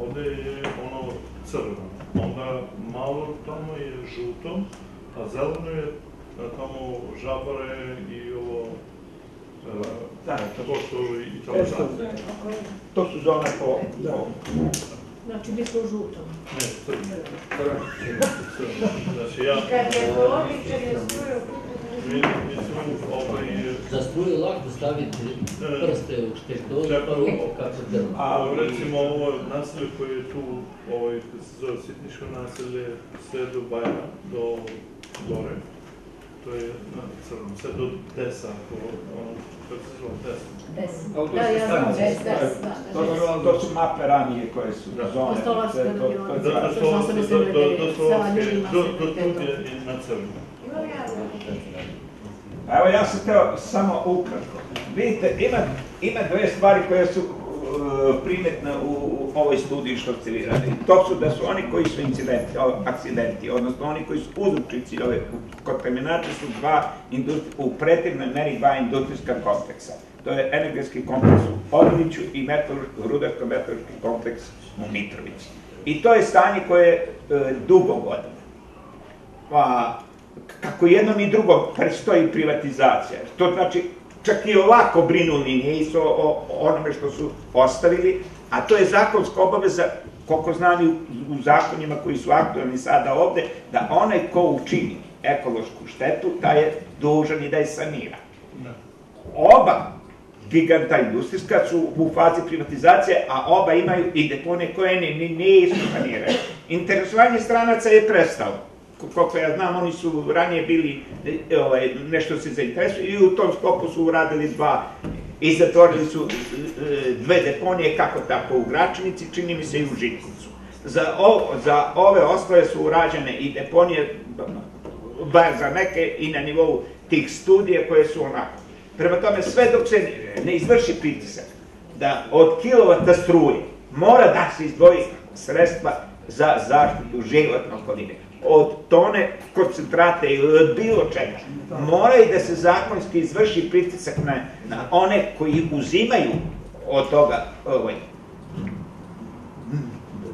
D: ovde je ono crveno, onda malo tamo je žuto, a zeleno je a, tamo žabare i ovo
F: Da,
D: to što i talizacija.
F: To su zone po... po-
E: Znači, mi smo u žutom.
D: Ne. Crveno. Znači ja,
E: Kad je ekologičar je strujo,
D: mi, mi su ovaj,
L: Za struju lako staviti prste u štektu,
D: Tako.
L: pa ruku kako drvo.
D: A recimo ovo naselje koje je tu, ovaj, se zove Sitniško naselje, sve do Bajra, do gore, to je na crnom, sve do Desa, ako, ono, kako se zove, Desa.
E: Da, ja znam, des, des, da,
F: To,
E: des.
F: su- to su mape ranije koje su
D: Da.
F: zone.
E: Da je
D: do,
E: sa invaliditetom.
F: Evo ja sam teo samo ukratko. Vidite, ima, ima dve stvari koje su uh, primetne u, ovoj studiji što ste vi radili. To su da su oni koji su incidenti, akcidenti, odnosno oni koji su uzročnici ove kontaminacije su dva u pretivnoj meri dva industrijska kompleksa. To je energetski kompleks u Orliću i rudarsko-metalurški kompleks u Mitrovici. I to je stanje koje je e, dugo godina. Pa, kako jednom i drugom predstoji privatizacija. To znači, čak i ovako brinuli nisu o, onome što su ostavili, a to je zakonska obaveza, koliko znam i u, u zakonima koji su aktualni sada ovde, da onaj ko učini ekološku štetu, da je dužan i da je sanira. Oba giganta industrijska su u fazi privatizacije, a oba imaju i depone koje ni, ni nisu sanirane. Interesovanje stranaca je prestalo. Ko- Koliko ja znam, oni su ranije bili, e, ovaj, nešto se zainteresuju i u tom skopu su uradili dva i zatvorili su e, dve deponije, kako tako u Gračanici, čini mi se i u Žitnicu. Za, o, za ove ostale su urađene i deponije, bar za neke i na nivou tih studija koje su onako. Prema tome, sve dok se ne izvrši pritisak da od kilovata struje mora da se izdvoji sredstva za zaštitu životne okoline, od tone koncentrata ili od bilo čega, mora i da se zakonski izvrši pritisak na, na one koji uzimaju od toga ovaj,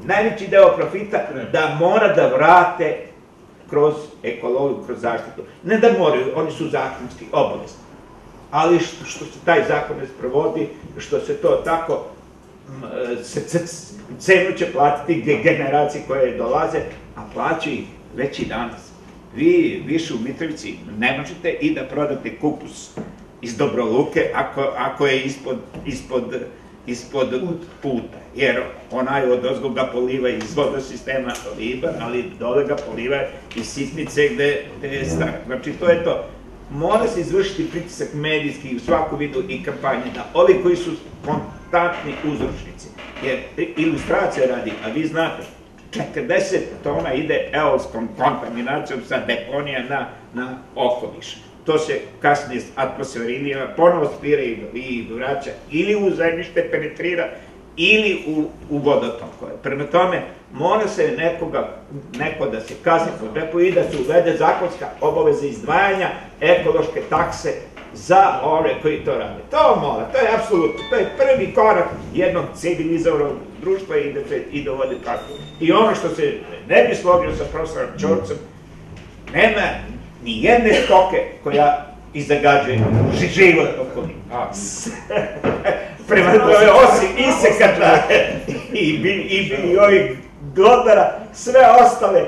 F: najveći deo profita da mora da vrate kroz ekologiju, kroz zaštitu. Ne da moraju, oni su zakonski obavezni. Ali što, što se taj zakon ne sprovodi, što se to tako, e, se, se, cenu će platiti ge- generacije koje dolaze, a plaćaju ih već i danas. Vi više u Mitrovici ne možete i da prodate kupus iz Dobroluke ako, ako je ispod, ispod, ispod puta. Jer onaj od ozgo ga poliva iz vodosistema Libar, ali dole ga poliva iz sitnice gde, gde je star. Znači to je to. Mora se izvršiti pritisak medijski u svaku vidu i kampanje da ovi koji su kontaktni uzročnici, jer ilustracija radi, a vi znate, 40 tona ide eolskom kontaminacijom sa deponija na, na okoliš. To se kasnije atmosferilija ponovo spira i, i vraća ili u zemljište penetrira ili u, u vodotokove. Prema tome, mora se nekoga, neko da se kazni po džepu i da se uvede zakonska obaveza izdvajanja ekološke takse za ove koji to rade. To mora, to je apsolutno, to je prvi korak jednog civilizovanog društva i da se i dovodi tako. I ono što se ne bi složio sa profesorom Čorcem, nema ni jedne stoke koja izagađuje ži- život okolinu. Prema tome, osim insekata i, bi, i, i ovih glodara, sve ostale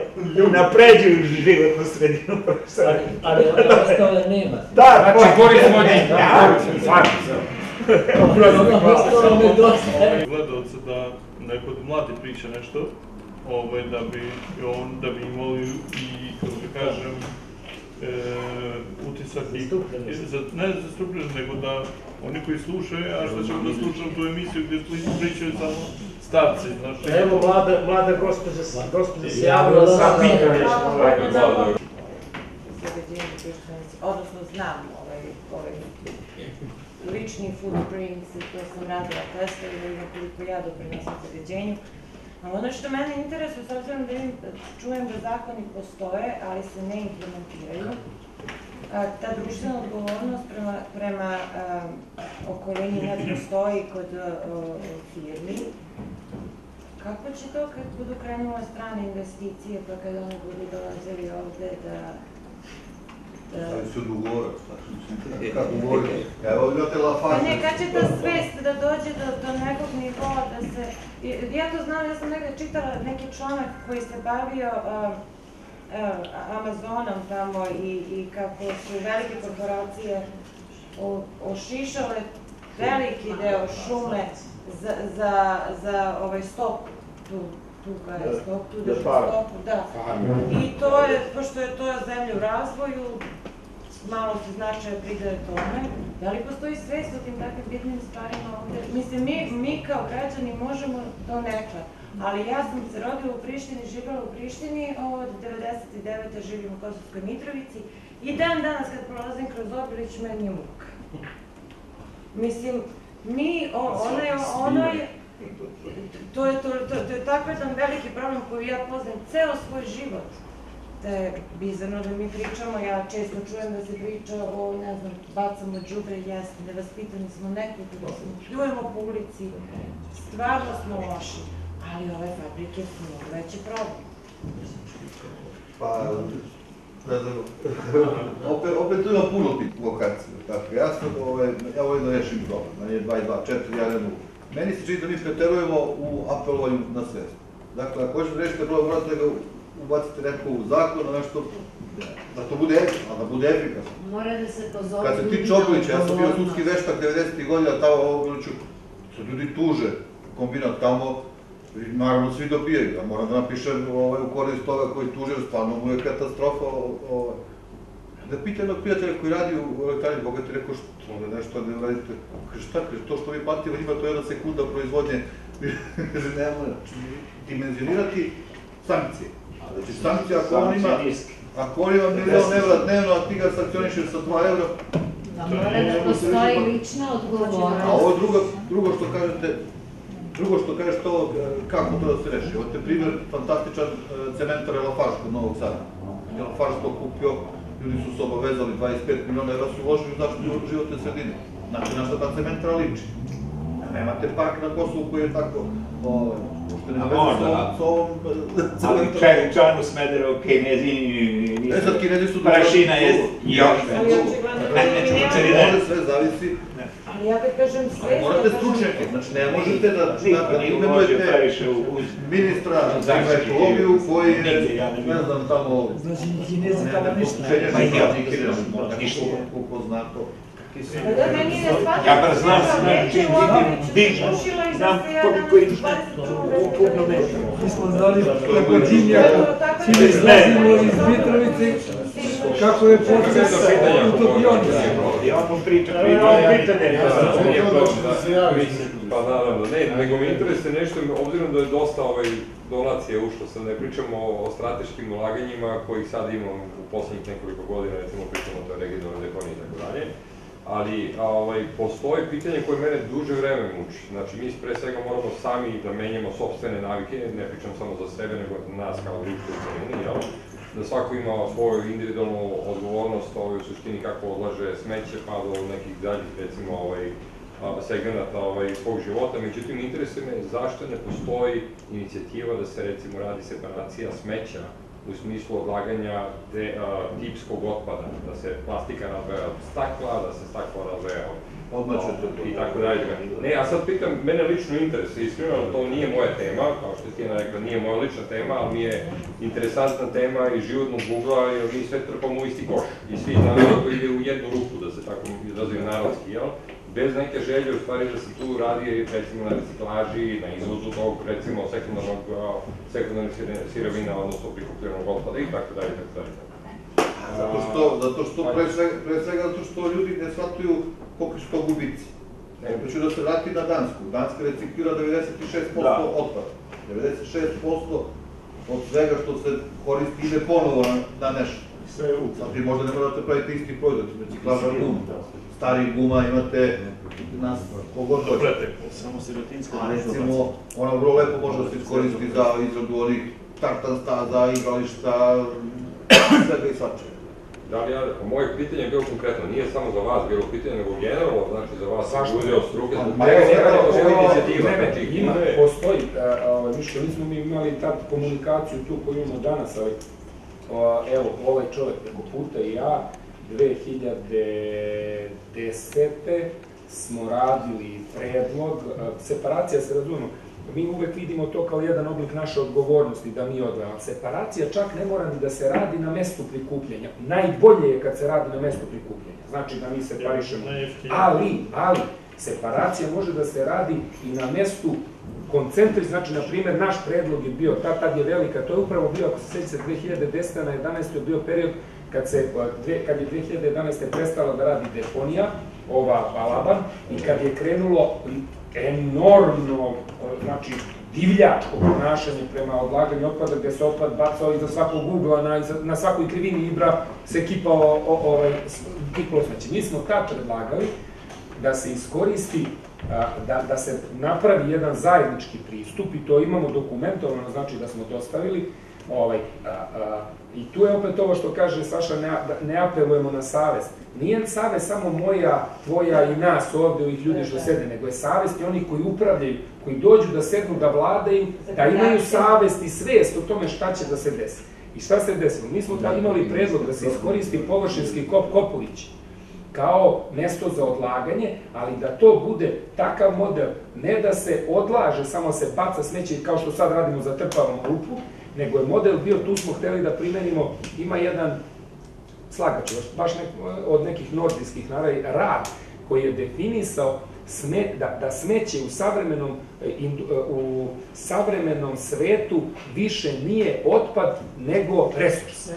F: unapređuju životnu sredinu profesora.
L: Ali ostale nema.
F: Da,
G: Znači, Boris vodi,
F: Da.
G: Boris, stvarno,
L: Ostalo nedostaje.
D: Gledalca da neko od mladi priča nešto, ovaj, da bi on, da bi imali i, kako da kažem, e, utisak i, za, ne zastupljenost, nego da oni koji slušaju, a što ćemo da slušamo tu emisiju pri- pričaju samo starci, znači...
A: Evo, mlada, mlada gospođa, gospođa se
L: Ja,
A: javila
L: da,
A: pitanje.
L: da.
M: odnosno znam ovaj, ovaj lični footprints i to sam radila testove da koliko ja doprinosim zagađenju. Ali ono što mene interesuje, s obzirom da vidim, čujem da zakoni postoje, ali se ne implementiraju, a, ta društvena odgovornost prema, prema a, okolini ne postoji kod a, firmi. Kako će to kad budu krenule strane investicije, pa kad oni budu dolazili ovde da
C: Ali su kako govorite. Evo, imate La Farge.
M: ne, kad će ta svest da dođe do, do nekog nivoa, da se... Ja to znam, ja sam negde čitala neki članak koji se bavio Amazonom tamo i, i kako su velike korporacije o- ošišale veliki deo šume za, za, za ovaj stop, tu, tu ga je
I: Da,
M: stop, tu
I: da
M: stopu, da. I to je, pošto je to zemlja u razvoju, malo se značaja pridaje tome. Da li postoji svest o tim takvim bitnim stvarima ovde? Mislim, mi, mi kao građani možemo to nekad, ali ja sam se rodila u Prištini, živjela u Prištini, od 99. živim u Kosovskoj Mitrovici i dan danas kad prolazim kroz Obilić, meni je muka. Mislim, mi, o, ona je, ona je, to je, to, to, to je tako jedan veliki problem koji ja poznam ceo svoj život. Da je bizarno da mi pričamo, ja često čujem da se priča o, ne znam, bacamo đubre, jeste, nevaspitani smo nekoliko, da se pljujemo po ulici, stvarno smo loši, ali ove fabrike su mnogo veći problem.
C: Pa, ne znam, opet, opet tu ima puno tih lokacija, tako, ja sam, ovaj, ja volim da rešim problem, na je 2 i 2, 4, ja ne mogu. Meni se čini da mi preterujemo u apelovanju na svest. Dakle, ako hoćete da rešite problem, morate da ga ubacite neko u zakon, a nešto, da to bude efikasno, da bude efikasno.
K: Mora da se pozove
C: Kad se tiče
K: na
C: Obilića, ja sam bio sudski veštak 90. godina tamo u Obiliću, se ljudi tuže, kombinat tamo, naravno svi dobijaju, ja moram da napišem ovaj, u korist toga koji tuže, stvarno mu je katastrofa. Ovaj. Da pitam jednog prijatelja koji radi u elektrani, Boga ti rekao što da nešto ne radite, kaže šta, kaže to što vi platite, njima to je jedna sekunda proizvodnje, kaže ne mora, znači dimenzionirati sankcije. Znači sankcija ako on ima, ako on ima milion evra dnevno, a ti ga sankcionišeš sa 2 evra,
K: Da mora da postoji lična
C: a
K: odgovornost.
C: ovo drugo, drugo što kažete, drugo što kažeš to, e, kako to da se reši. Ovo je primjer fantastičan e, cementare Lafarge kod Novog Sada. To kupio, ljudi su se obavezali, 25 miliona evra su uložili u zaštitu životne sredine. Znači, na šta ta cementara liči? Nemate park na Kosovu koji je tako, ovaj, uopšte nema
F: A
C: veze sa ovom- sa ovom e,
F: Ali
C: cementarom.
F: čaj, Čanu Smederevo, Kinezi nisu...
C: E sad Kinezi su
F: Prašina je još
M: Ali
F: veća.
M: očigledno
F: Ne,
M: da
F: ne, ne.
M: Ali
C: ali ne da, da, da
F: u... zaštitu
C: ekologiju koji je,
F: Nigde, ja ne
C: ne
F: vidim.
C: znam, tamo...
J: Znači, Kinezi tamo ništa.
F: Ma i ja,
C: ništa.
F: ništa.
C: Koliko zna to.
M: Pa da, meni je shvatio
F: Ja bar znam,
M: da sam
F: znači,
M: neće u Obiliću
F: dižem,
M: slušila i da
F: znam
M: se ja
F: koliko
M: danas
F: ideš na-
M: 20
F: u kilometru.
J: Mi smo znali preko dimnjaka, čim izlazimo iz Mitrovice, kako je proces utopionica.
F: Ja vam pričam,
I: Ja
F: pričam,
I: imam pitanje.
N: Pa naravno, ne, nego me interesuje nešto, obzirom da je dosta ovaj, donacija ušlo, sad ne pričamo o, o strateškim ulaganjima kojih sad imamo u poslednjih nekoliko godina, recimo pričamo o toj regionalnoj deponiji i tako dalje, ali ovaj, postoji pitanje koje mene duže vreme muči. Znači, mi pre svega moramo sami da menjamo sobstvene navike, ne pričam samo za sebe, nego nas kao društvo u celini, jel? da svako ima svoju individualnu odgovornost ovaj, u suštini kako odlaže smeće pa do nekih daljih recimo ovaj, a, segmenata ovaj, svog života. Međutim, interesuje me zašto ne postoji inicijativa da se recimo radi separacija smeća u smislu odlaganja te, a, tipskog otpada, da se plastika razvaja od stakla, da se stakla razvaja od
C: to.
N: i tako dalje. Ne, ja sad pitam, mene lično interesuje, iskreno, to nije moja tema, kao što je Tina rekla, nije moja lična tema, ali mi je interesantna tema iz životnog ugla, jer mi sve trpamo u isti koš. I svi znamo da ide u jednu ruku, da se tako izrazuje narodski, jel? Bez neke želje, u stvari, da se tu radi, recimo, na reciklaži, na izvozu tog, recimo, sekundarnog, sekundarnih sirovina, odnosno prikupljenog otpada i tako dalje, tako dalje.
C: Zato što, zato što pre svega, pre svega zato što ljudi ne shvataju koliko su to gubici.
N: Ne.
C: Opet ću da se vrati na Dansku. Danska reciklira 96%
F: Da.
C: otpada. 96% od svega što se koristi ide ponovo na, na nešto.
I: Sve je u
C: Sad vi možda ne morate praviti isti proizvod, reciklaža guma. Stari guma imate nas kogod hoće.
I: Samo sirotinska
C: A recimo, ona vrlo lepo može da se iskoristi za izradu onih tartan staza, igrališta, svega i svačega.
N: Da li ja, moje pitanje je bilo konkretno, nije samo za vas bilo pitanje, nego generalno, znači za vas ljudi od struke, zbog
C: Pa
N: čega
C: evo,
N: nije
C: evo,
N: postoji
C: evo,
N: inicijativa,
G: Ne, ne,
N: znači
G: ima, postoji, a, ovaj, više nismo mi imali tad komunikaciju tu koju imamo danas, ali a, evo, ovaj čovjek preko puta i ja, 2010. smo radili predlog, separacija se razumemo, mi uvek vidimo to kao jedan oblik naše odgovornosti da mi odvajamo. Separacija čak ne mora ni da se radi na mestu prikupljanja. Najbolje je kad se radi na mestu prikupljanja. Znači da mi separišemo. Ali, ali, separacija može da se radi i na mestu koncentri, znači, na primjer, naš predlog je bio, ta tad je velika, to je upravo bio, ako se sjećate, 2010. na 11. je bio period kad, se, dve, kad je 2011. prestala da radi deponija, ova Balaban, i kad je krenulo enormno, a, znači, divljačko ponašanje prema odlaganju otpada, gde se otpad bacao iza svakog ugla, na, na svakoj krivini Ibra se kipao ovaj, kiplo smeće. Mi smo tad predlagali da se iskoristi, da, da se napravi jedan zajednički pristup i to imamo dokumentovano, znači da smo dostavili, ovaj, a, a, i tu je opet ovo što kaže Saša, ne, da ne apelujemo na savest. Nije savest samo moja, tvoja i nas ovde, ovih ljudi što sede, nego je savest i onih koji upravljaju, koji dođu da sednu, da vladaju, da imaju savest i svest o tome šta će da se desi. I šta se desilo? Mi smo tad imali predlog da se iskoristi površinski kop Kopović, kao mesto za odlaganje, ali da to bude takav model, ne da se odlaže, samo se baca smeće kao što sad radimo, zatrpavamo rupu, nego je model bio, tu smo hteli da primenimo, ima jedan slagač, baš nek, od nekih nordijskih naravi, rad koji je definisao sme, da, da smeće u savremenom, e, e, u savremenom svetu više nije otpad nego resurs.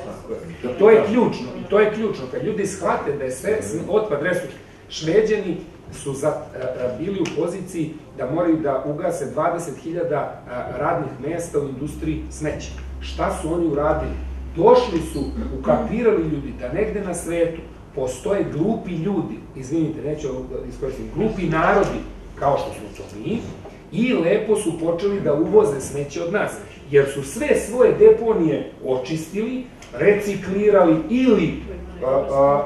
G: To je ključno, i to je ključno. Kad ljudi shvate da je sve otpad resurs, šveđani su za, a, a, bili u poziciji da moraju da ugase 20.000 a, radnih mesta u industriji smeća. Šta su oni uradili? Došli su, ukapirali ljudi da negde na svetu postoje glupi ljudi, izvinite, neću da iskoristim, glupi narodi, kao što smo to mi, i lepo su počeli da uvoze smeće od nas, jer su sve svoje deponije očistili, reciklirali ili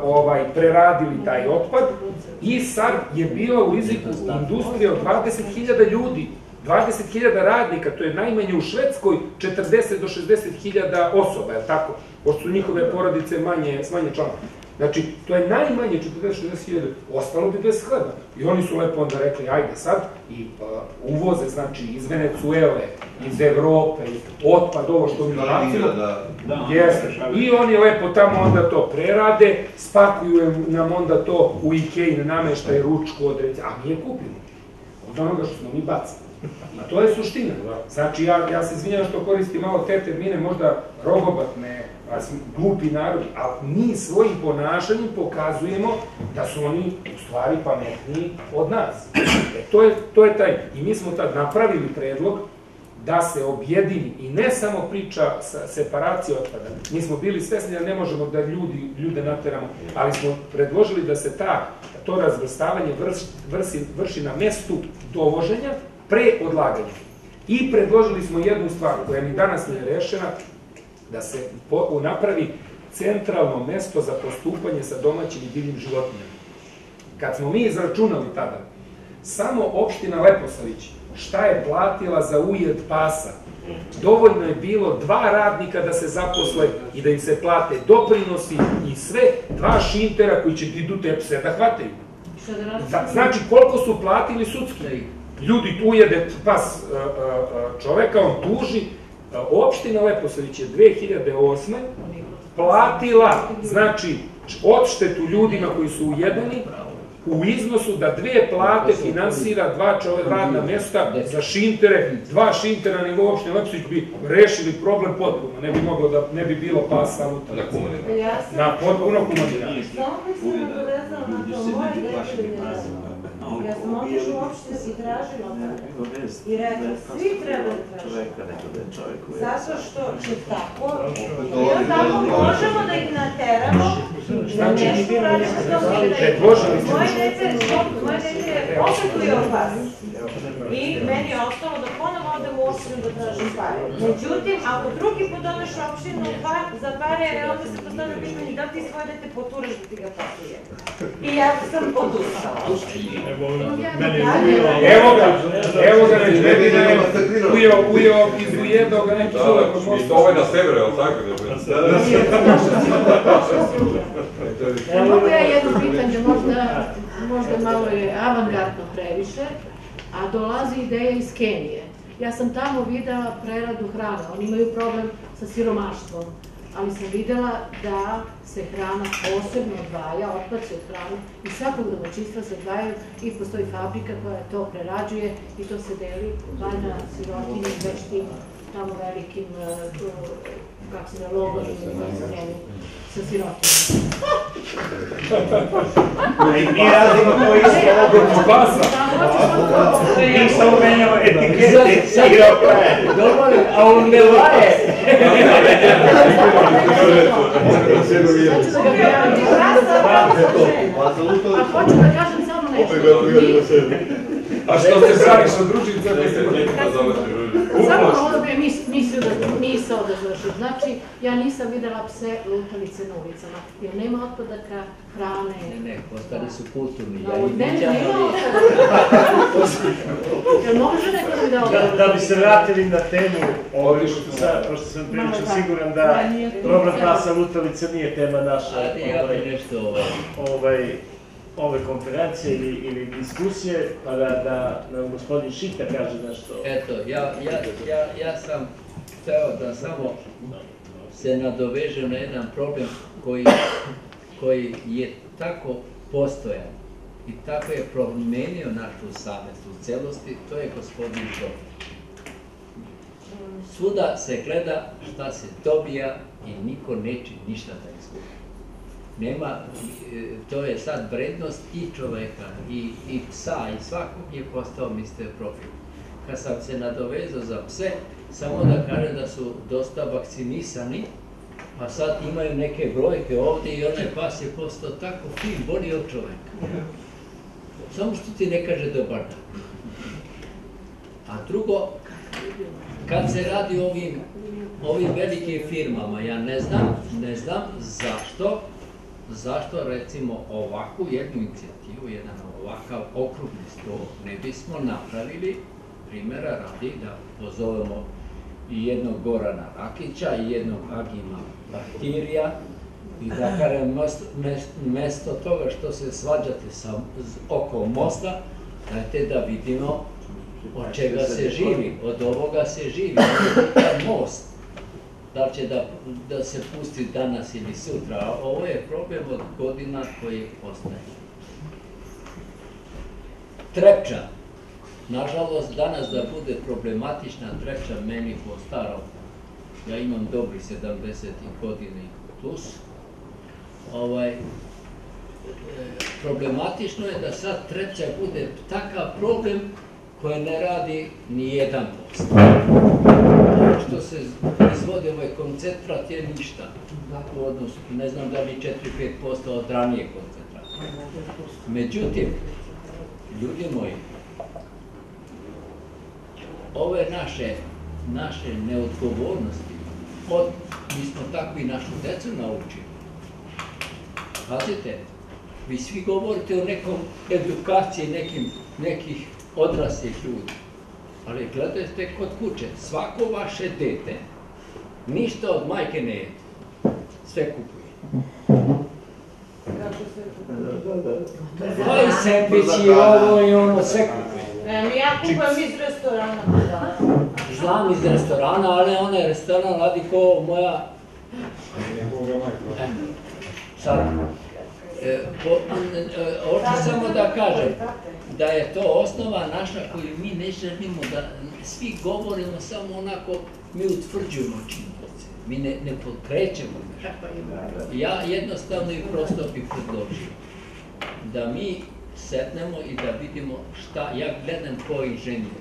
G: ovaj preradili taj otpad i sad je bila u riziku industrija od 20.000 ljudi, 20.000 radnika, to je najmanje u Švedskoj 40 do 60.000 osoba, je tako? Pošto su njihove porodice manje, manje. Znači, to je najmanje 40-60.000, ostalo bi bez hleba. I oni su lepo onda rekli, ajde sad, i uh, uvoze, znači, iz Venecuele, iz Evrope, otpad, ovo što mi bacimo.
C: da-
G: Jeste. I oni lepo tamo onda to prerade, spakuju nam onda to u Ikea nameštaj, ručku, određe, a mi je kupimo. Od onoga što smo mi bacili. I to je suština. Znači, ja, ja se izvinjam što koristim malo te termine, možda rogobatne, smo glupi narodi, ali mi svojim ponašanjem pokazujemo da su oni u stvari pametniji od nas. E, to, je, to je taj, i mi smo tad napravili predlog da se objedini i ne samo priča sa separacije otpada. Mi smo bili svesni da ne možemo da ljudi, ljude nateramo, ali smo predložili da se ta, to razvrstavanje vrši, vrši, vrši na mestu dovoženja pre odlaganja. I predložili smo jednu stvar koja ni danas nije rešena, da se napravi centralno mesto za postupanje sa domaćim i divljim životinjama. Kad smo mi izračunali tada, samo opština Leposavić šta je platila za ujed pasa, dovoljno je bilo dva radnika da se zaposle i da im se plate doprinosi i sve, dva šintera koji će ti idu te pse da hvataju.
E: Da
G: Znači, koliko su platili sudski? Ljudi ujede pas a, a, a, čoveka, on tuži. A, Opština Leposavić je 2008. platila, znači, odštetu ljudima koji su ujedeni, u iznosu da dve plate finansira dva čove radna mesta za šintere, dva šintera na nivou opštine Lepsić bi rešili problem potpuno, ne bi moglo da, ne bi bilo pasa.
M: Ja sam-
G: Na potpuno humanitarno.
M: Samo bih se nadovezala na to moje Ja sam otišla u opštinu i tražila. I rekla, svi treba da tražimo. Zato što će tako, i onda tako možemo da ih nateramo da nešto radi što to mi
G: Predložili smo.
M: Moje dete, je opet ujeo pas. I meni je ostalo da ponovo odem u opštinu da tražim pare. Međutim, ako drugi put odeš u opštinu pa, za pare, onda se postavlja pitanje da ti svoje dete poturaš da ti ga pasuje. I ja sam odustala.
D: Evo, je
G: ga, evo ga, već vedina je ujeo, ujeo iz ujednog neki čovjek od
N: I
G: mosta.
N: to ovaj na severu, je li tako?
E: Mogu ja jedno pitanje, možda, možda malo je avangardno previše, a dolazi ideja iz Kenije. Ja sam tamo videla preradu hrane, oni imaju problem sa siromaštvom, ali sam videla da se hrana posebno odvaja, otpaci od hrane i svakog domaćinstva se odvajaju i postoji fabrika koja to prerađuje i to se deli valjda sirotinje već tim tamo velikim, eh, kako se da, logorima sa sirotinjom.
B: I mi radimo to isto ogorno basa. Mi samo menjamo etikete i rokaje.
L: Dobro, a on ne vaje.
E: A hoću da kažem samo nešto.
N: A što se praviš od ručice?
E: Samo ono bi mis, mislio da, misao da. Znači, ja nisam videla pse lutalice na ulicama, jer nema otpadaka, hrane.
L: Ne, ne, postali su kulturni.
E: Da,
L: Ja ih
E: ne, ne,
L: viđam, ali-.
E: Jel može neko da mi da
A: Da,
E: odgovor?
A: da bi se vratili na temu, ovaj, sa, pošto sam prilično siguran da problem pasa lutalica nije tema naše
L: Ali ja
A: ovaj,
L: bi nešto ovaj...
A: ovaj, ove konferencije ili, ili diskusije, pa da, da nam gospodin Šita kaže nešto.
L: Eto, ja, ja, ja, ja sam hteo da samo se nadovežem na jedan problem koji, koji je tako postojan i tako je promenio našu savest u celosti, to je gospodin Šopić. Svuda se gleda šta se dobija i niko neće ništa da. Nema, e, to je sad vrednost i čoveka, i, i psa, i svakog je postao Mr. Profit. Kad sam se nadovezao za pse, samo da kažem da su dosta vakcinisani, a sad imaju neke brojke ovdje i onaj pas je postao tako fin, bolji od čoveka. Samo što ti ne kaže dobar dan. A drugo, kad se radi o ovim, ovim velikim firmama, ja ne znam, ne znam zašto, zašto recimo ovakvu jednu inicijativu, jedan ovakav okrugni sto ne bismo napravili, primjera radi da pozovemo i jednog Gorana Rakića i jednog Agima Baktirija i da kažem, mesto, toga što se svađate sa, oko mosta, dajte da vidimo od čega se živi, od ovoga se živi, taj most. Da će da, da se pusti danas ili sutra, a ovo je problem od godina koji postaje. Trepča. Nažalost, danas da bude problematična trepča meni po starom, ja imam dobri 70 godina i plus, ovaj, problematično je da sad trepća bude takav problem koje ne radi ni jedan post. Što se izvode ovaj koncentrat je ništa. U odnosu, ne znam da li 4-5% od ranije koncentrata. Međutim, ljudi moji, ove naše, naše neodgovornosti, od, mi smo tako i našu decu naučili. Pazite, vi svi govorite o nekom edukaciji nekim, nekih odraslih ljudi, ali gledajte kod kuće, svako vaše dete ništa od majke ne jede, sve kupuje. Pa i sandvič i ovo i ono, sve kupuje.
M: Ne, ja kupujem iz restorana.
L: Znam iz restorana, ali onaj restoran radi ko moja... E, sad, e, e, hoću samo da kažem da je to osnova naša koju mi ne želimo da svi govorimo samo onako, mi utvrđujemo činjenice, mi ne, ne pokrećemo nešto. Ja jednostavno i prosto bih predložio da mi sednemo i da vidimo šta, ja gledam ko inženjer.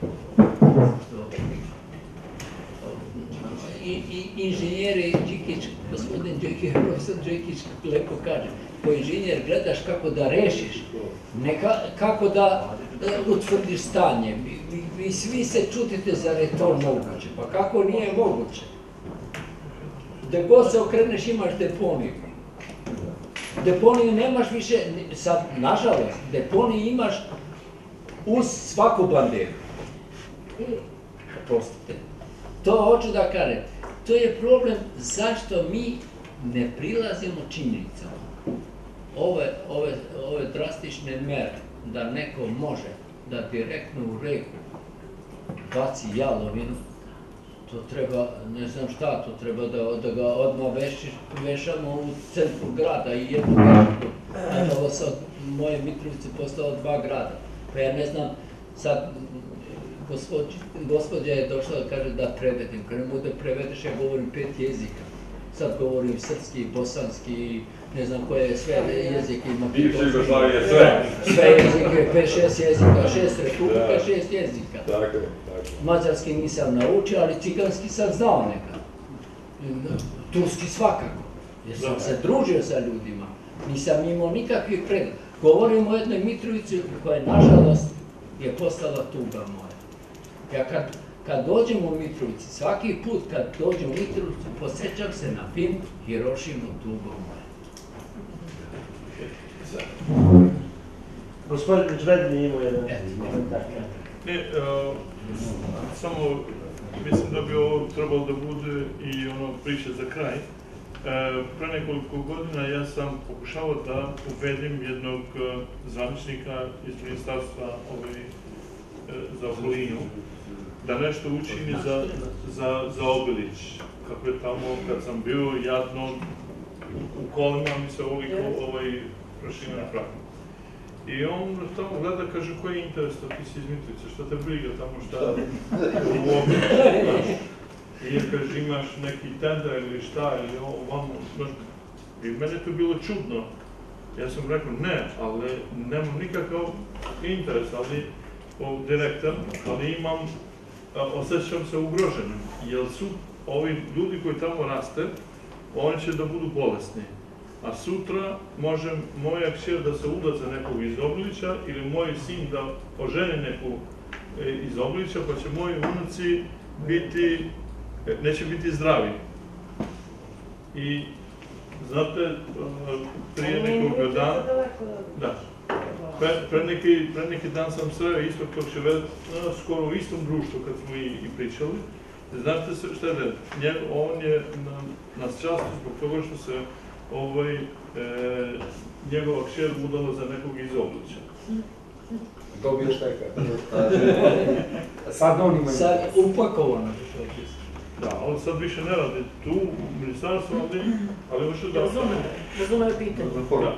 L: I, i inženjeri Đikić, gospodin Đikić, profesor Đikić lepo kaže, ko inženjer gledaš kako da rešiš, ne ka, kako da e, utvrdiš stanje. Vi, vi, vi svi se čutite zar je to moguće, pa kako nije moguće? Da god se okreneš imaš deponiju. Deponiju nemaš više, sad, nažalost, deponiju imaš uz svaku banderu. Oprostite. To hoću da kažem. To je problem zašto mi ne prilazimo činjenicama. Ove, ove, ove drastične mere da neko može da direktno u reku baci jalovinu, to treba, ne znam šta, to treba da, da ga odmah veši, vešamo u centru grada i jednu gradu. Ovo sad moje Mitrovice postalo dva grada. Pa ja ne znam, sad gospođ, gospođa je došla da kaže da prevedem. Kad ne mogu da prevedeš, ja govorim pet jezika. Sad govorim srpski, bosanski, ne znam koje sve jezike ima.
N: Bivše Jugoslavije, sve.
L: Sve jezike, pet, šest jezika, šest republika,
N: Da.
L: šest jezika.
N: Tako je, tako je.
L: Mađarski nisam naučio, ali ciganski sam znao nekad. Turski svakako, jer sam se družio sa ljudima. Nisam imao nikakvih pred... Govorim o jednoj Mitrovici koja je, nažalost, je postala tuga moja. Ja kad, kad dođem u Mitrovici, svaki put kad dođem u Mitrovicu, posjećam se na film Hirošimu tugo moje.
A: Gospodin Žvedni imao jedan komentar.
D: Ne, e, samo mislim da bi ovo trebalo da bude i ono priča za kraj. E, pre nekoliko godina ja sam pokušavao da uvedem jednog e, zvaničnika iz ministarstva ovaj, e, za okolinu, da nešto učini za, za, za Obilić. Kako je tamo, kad sam bio jadno, u kolima mi se ovoliko ovaj, prašina napravio. I on tamo gleda, kaže, koji je interes to ti si iz Mitrovice, šta te briga tamo šta u Obilić, znaš. I kaže, imaš neki tender ili šta, ili ovo, vamo, znaš. I mene to bilo čudno. Ja sam rekao, ne, ali nemam nikakav interes, ali o, direktan, ali imam, a, osjećam se ugroženim, jer su ovi ljudi koji tamo raste, oni će da budu bolesni. A sutra može moja kćer da se uda za nekog iz Oblića ili moj sin da oženi neku e, iz Oblića, pa će moji unuci biti, e, neće biti zdravi. I znate, e, prije nekog dana, da, pre, pre, neki, pre neki dan sam sreo isto kao će ved, skoro u istom društvu kad smo i, i pričali. Znate se šta je red? On je na, na častu zbog toga što se ovaj, e, njegova kćer udala za nekog iz Oblića.
G: Dobio šteka. Sad on ima...
L: Sad upakovano je
D: Da, ali sad više ne radi tu u ministarstvu, ali, ali još da...
E: Razumem, razumem pitanje.
D: Da.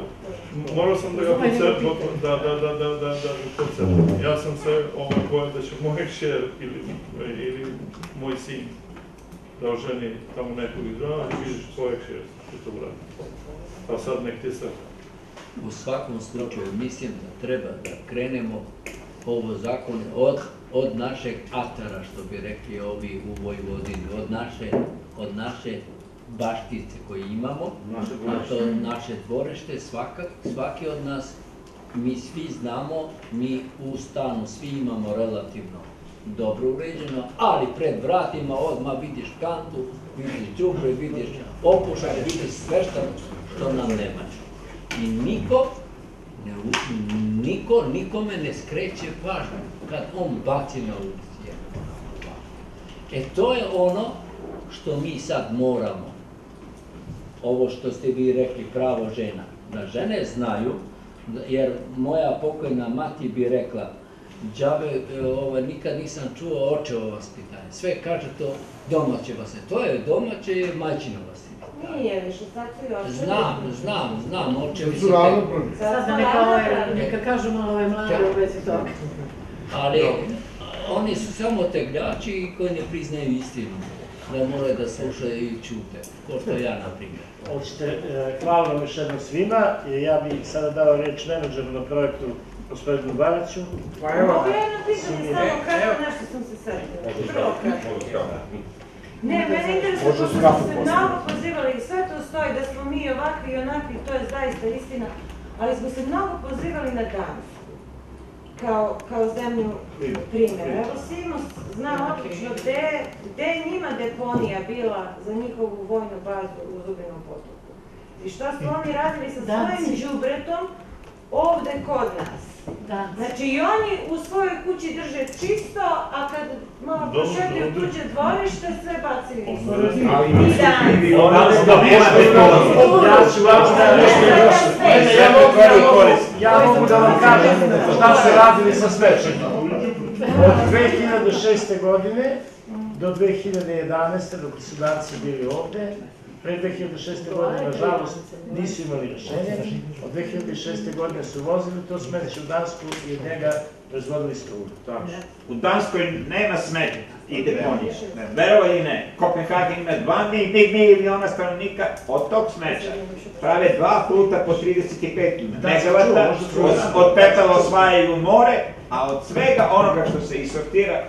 D: Morao sam da ga
E: pitanje.
D: da, da, da, da, da, da ga podsjetim. Ja sam se ovaj bojao da će moj kćer ili, ili moj sin da oženi tamo nekog iz Rana i vidiš kćer će to uradi. Pa sad nek ti se...
L: U svakom slučaju mislim da treba da krenemo ovo zakon od, od našeg atara, što bi rekli ovi u Vojvodini, od naše, od naše baštice koje imamo, a to naše dvorište, svaka, svaki od nas, mi svi znamo, mi u stanu svi imamo relativno dobro uređeno, ali pred vratima odmah vidiš kantu, vidiš đubre, vidiš opušak, vidiš sve što, što nam ne mače. I niko, ne, niko nikome ne skreće pažnju kad on baci na ulici. E to je ono što mi sad moramo, ovo što ste vi rekli, pravo žena, da žene znaju, jer moja pokojna mati bi rekla, džabe, e, ovaj, nikad nisam čuo očevo vaspitanje. Sve kaže to domaće vaspitanje. To je domaće i majčino vaspitanje.
M: Nije više, sad su još.
L: Znam, znam, znam, očevi
J: Su ravnopravni.
E: Sad da neka, ovaj, neka kažu malo ovaj mladi u vezi toga.
L: Ali oni su samo tegljači koji ne priznaju istinu. Da moraju da slušaju i čute. Ko što ja, na primjer.
A: Hoćete, e, hvala vam još jednom svima. Ja bih sada dao reč menadžeru na projektu, gospodinu Baraću.
G: Pa evo,
M: Mogu ja jedno pitanje samo kako nešto sam se. Prvo kratko. Ne, mene interesuje, pošto
G: s
M: smo se mnogo pozivali i sve to stoji da smo mi ovakvi i onakvi, to je zaista istina, ali smo se mnogo pozivali na Dansku kao, kao zemlju primjera. Evo Simo zna odlično gde, gde je njima deponija bila za njihovu vojnu bazu u Zubinom potoku. I šta su oni radili sa svojim đubretom ovde kod nas.
E: Da.
M: Znači i oni u svojoj kući drže čisto, a kad malo
D: dobro.
M: tuđe dvorište, sve bacili
G: Ali
M: I
G: nisu
M: dan.
G: krivi
A: Ona
G: oni.
A: da Ja ću vam da nešto još. Ja mogu, ja mogu, ja mogu da vam kažem šta su radili sa svečanom. Od 2006. godine do 2011. dok su danci bili ovde, pre 2006. godine, nažalost, nisu imali rešenje. Od 2006. godine su vozili to smeće u Dansku i od njega proizvodili struju.
F: U Danskoj nema smeća i deponije. Verovo ili ne, Kopenhagen ima 2 miliona stanovnika, od tog smeća prave dva puta po 35 megavata, od, od pepela osvajaju u more, a od svega onoga što se isortira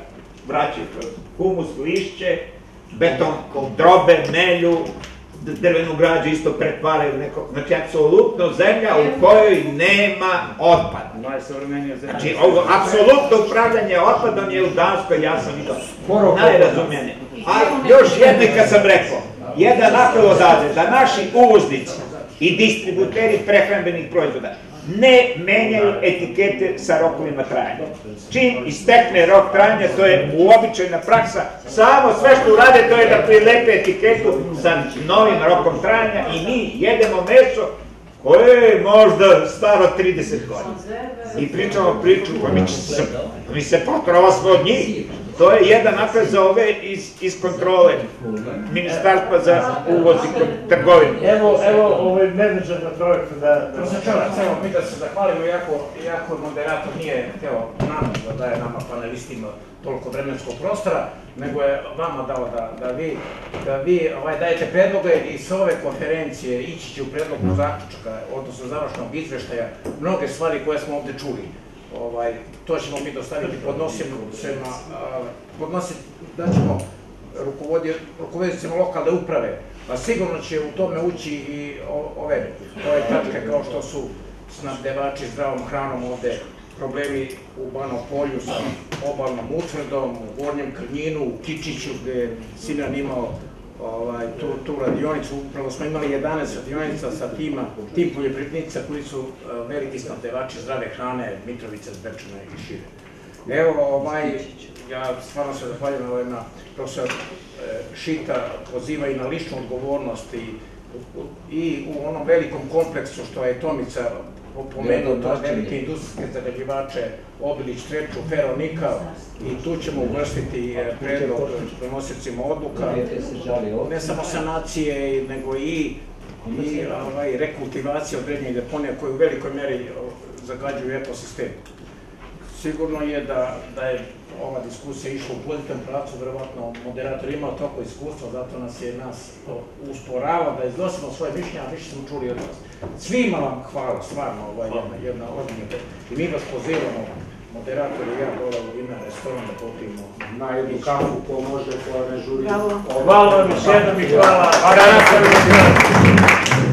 F: vraćaju kroz humus, lišće, beton, drobe, melju, drvenu građu isto pretvaraju u neko, znači apsolutno zemlja u kojoj nema otpada.
B: Najsavremenija zemlja.
F: Znači, ovo apsolutno upravljanje otpadom je u Danskoj, ja sam vidio, najrazumljenije. A još jedno kad sam rekao, jedan apel odavde, da naši uvoznici i distributeri prehrambenih proizvoda ne menjaju etikete sa rokovima trajanja. Čim istekne rok trajanja, to je uobičajena praksa, samo sve što urade to je da prilepe etiketu sa novim rokom trajanja i mi jedemo meso koje je možda staro 30 godina. I pričamo priču, pa mi, se, mi se od njih. To je jedan apel za ove iz, iz kontrole Ministarstva za uvoz i trgovinu.
A: Evo, evo ovaj menadžer na projektu da... da
B: Prosečavac, evo mi da se zahvalimo, iako, iako moderator nije hteo nam da daje nama panelistima toliko vremenskog prostora, nego je vama dao da, da vi, da vi ovaj, dajete predloge i s ove konferencije ići će u predlogu zaključka, odnosno završnog izveštaja, mnoge stvari koje smo ovde čuli. Ovaj, to ćemo mi dostaviti podnosionicima, a, podnositi, da ćemo rukovodicima lokalne uprave, a sigurno će u tome ući i ove, ove tačke kao što su snabdevači zdravom hranom ovde, problemi u Banom polju sa obalnom utvrdom, u Gornjem Krnjinu, u Kičiću gde je Sinan imao ovaj, tu, tu radionicu, upravo smo imali 11 radionica sa tima, tim poljoprivrednica koji su eh, veliki snabdevači zdrave hrane, Mitrovica, Zbečana i šire. Evo, ovaj, ja stvarno se zahvaljujem ovaj na profesor e, Šita poziva i na ličnu odgovornost i, i u onom velikom kompleksu što je Tomica pomenuo, to velike industrijske zagađivače, Obilić, Trepču, Fero, Nikal i tu ćemo uvrstiti e, predlog donosicima odluka, ne samo sanacije, nego i i ovaj, rekultivacija određenih deponija koje u velikoj meri zagađuju ekosistem. Sigurno je da, da je ova diskusija išla u pozitivnom pravcu, verovatno moderator imao toliko iskustva, zato nas je nas usporavao da iznosimo svoje mišljenje, a više smo čuli od vas. Svima vam hvala, stvarno, ovo je jedna, jedna ozbiljna. I mi vas pozivamo, moderator i ja dole u ime restoran da popijemo
G: Na jednu kafu ko može, ko ne žuri.
A: Hvala vam još jednom i hvala. Hvala.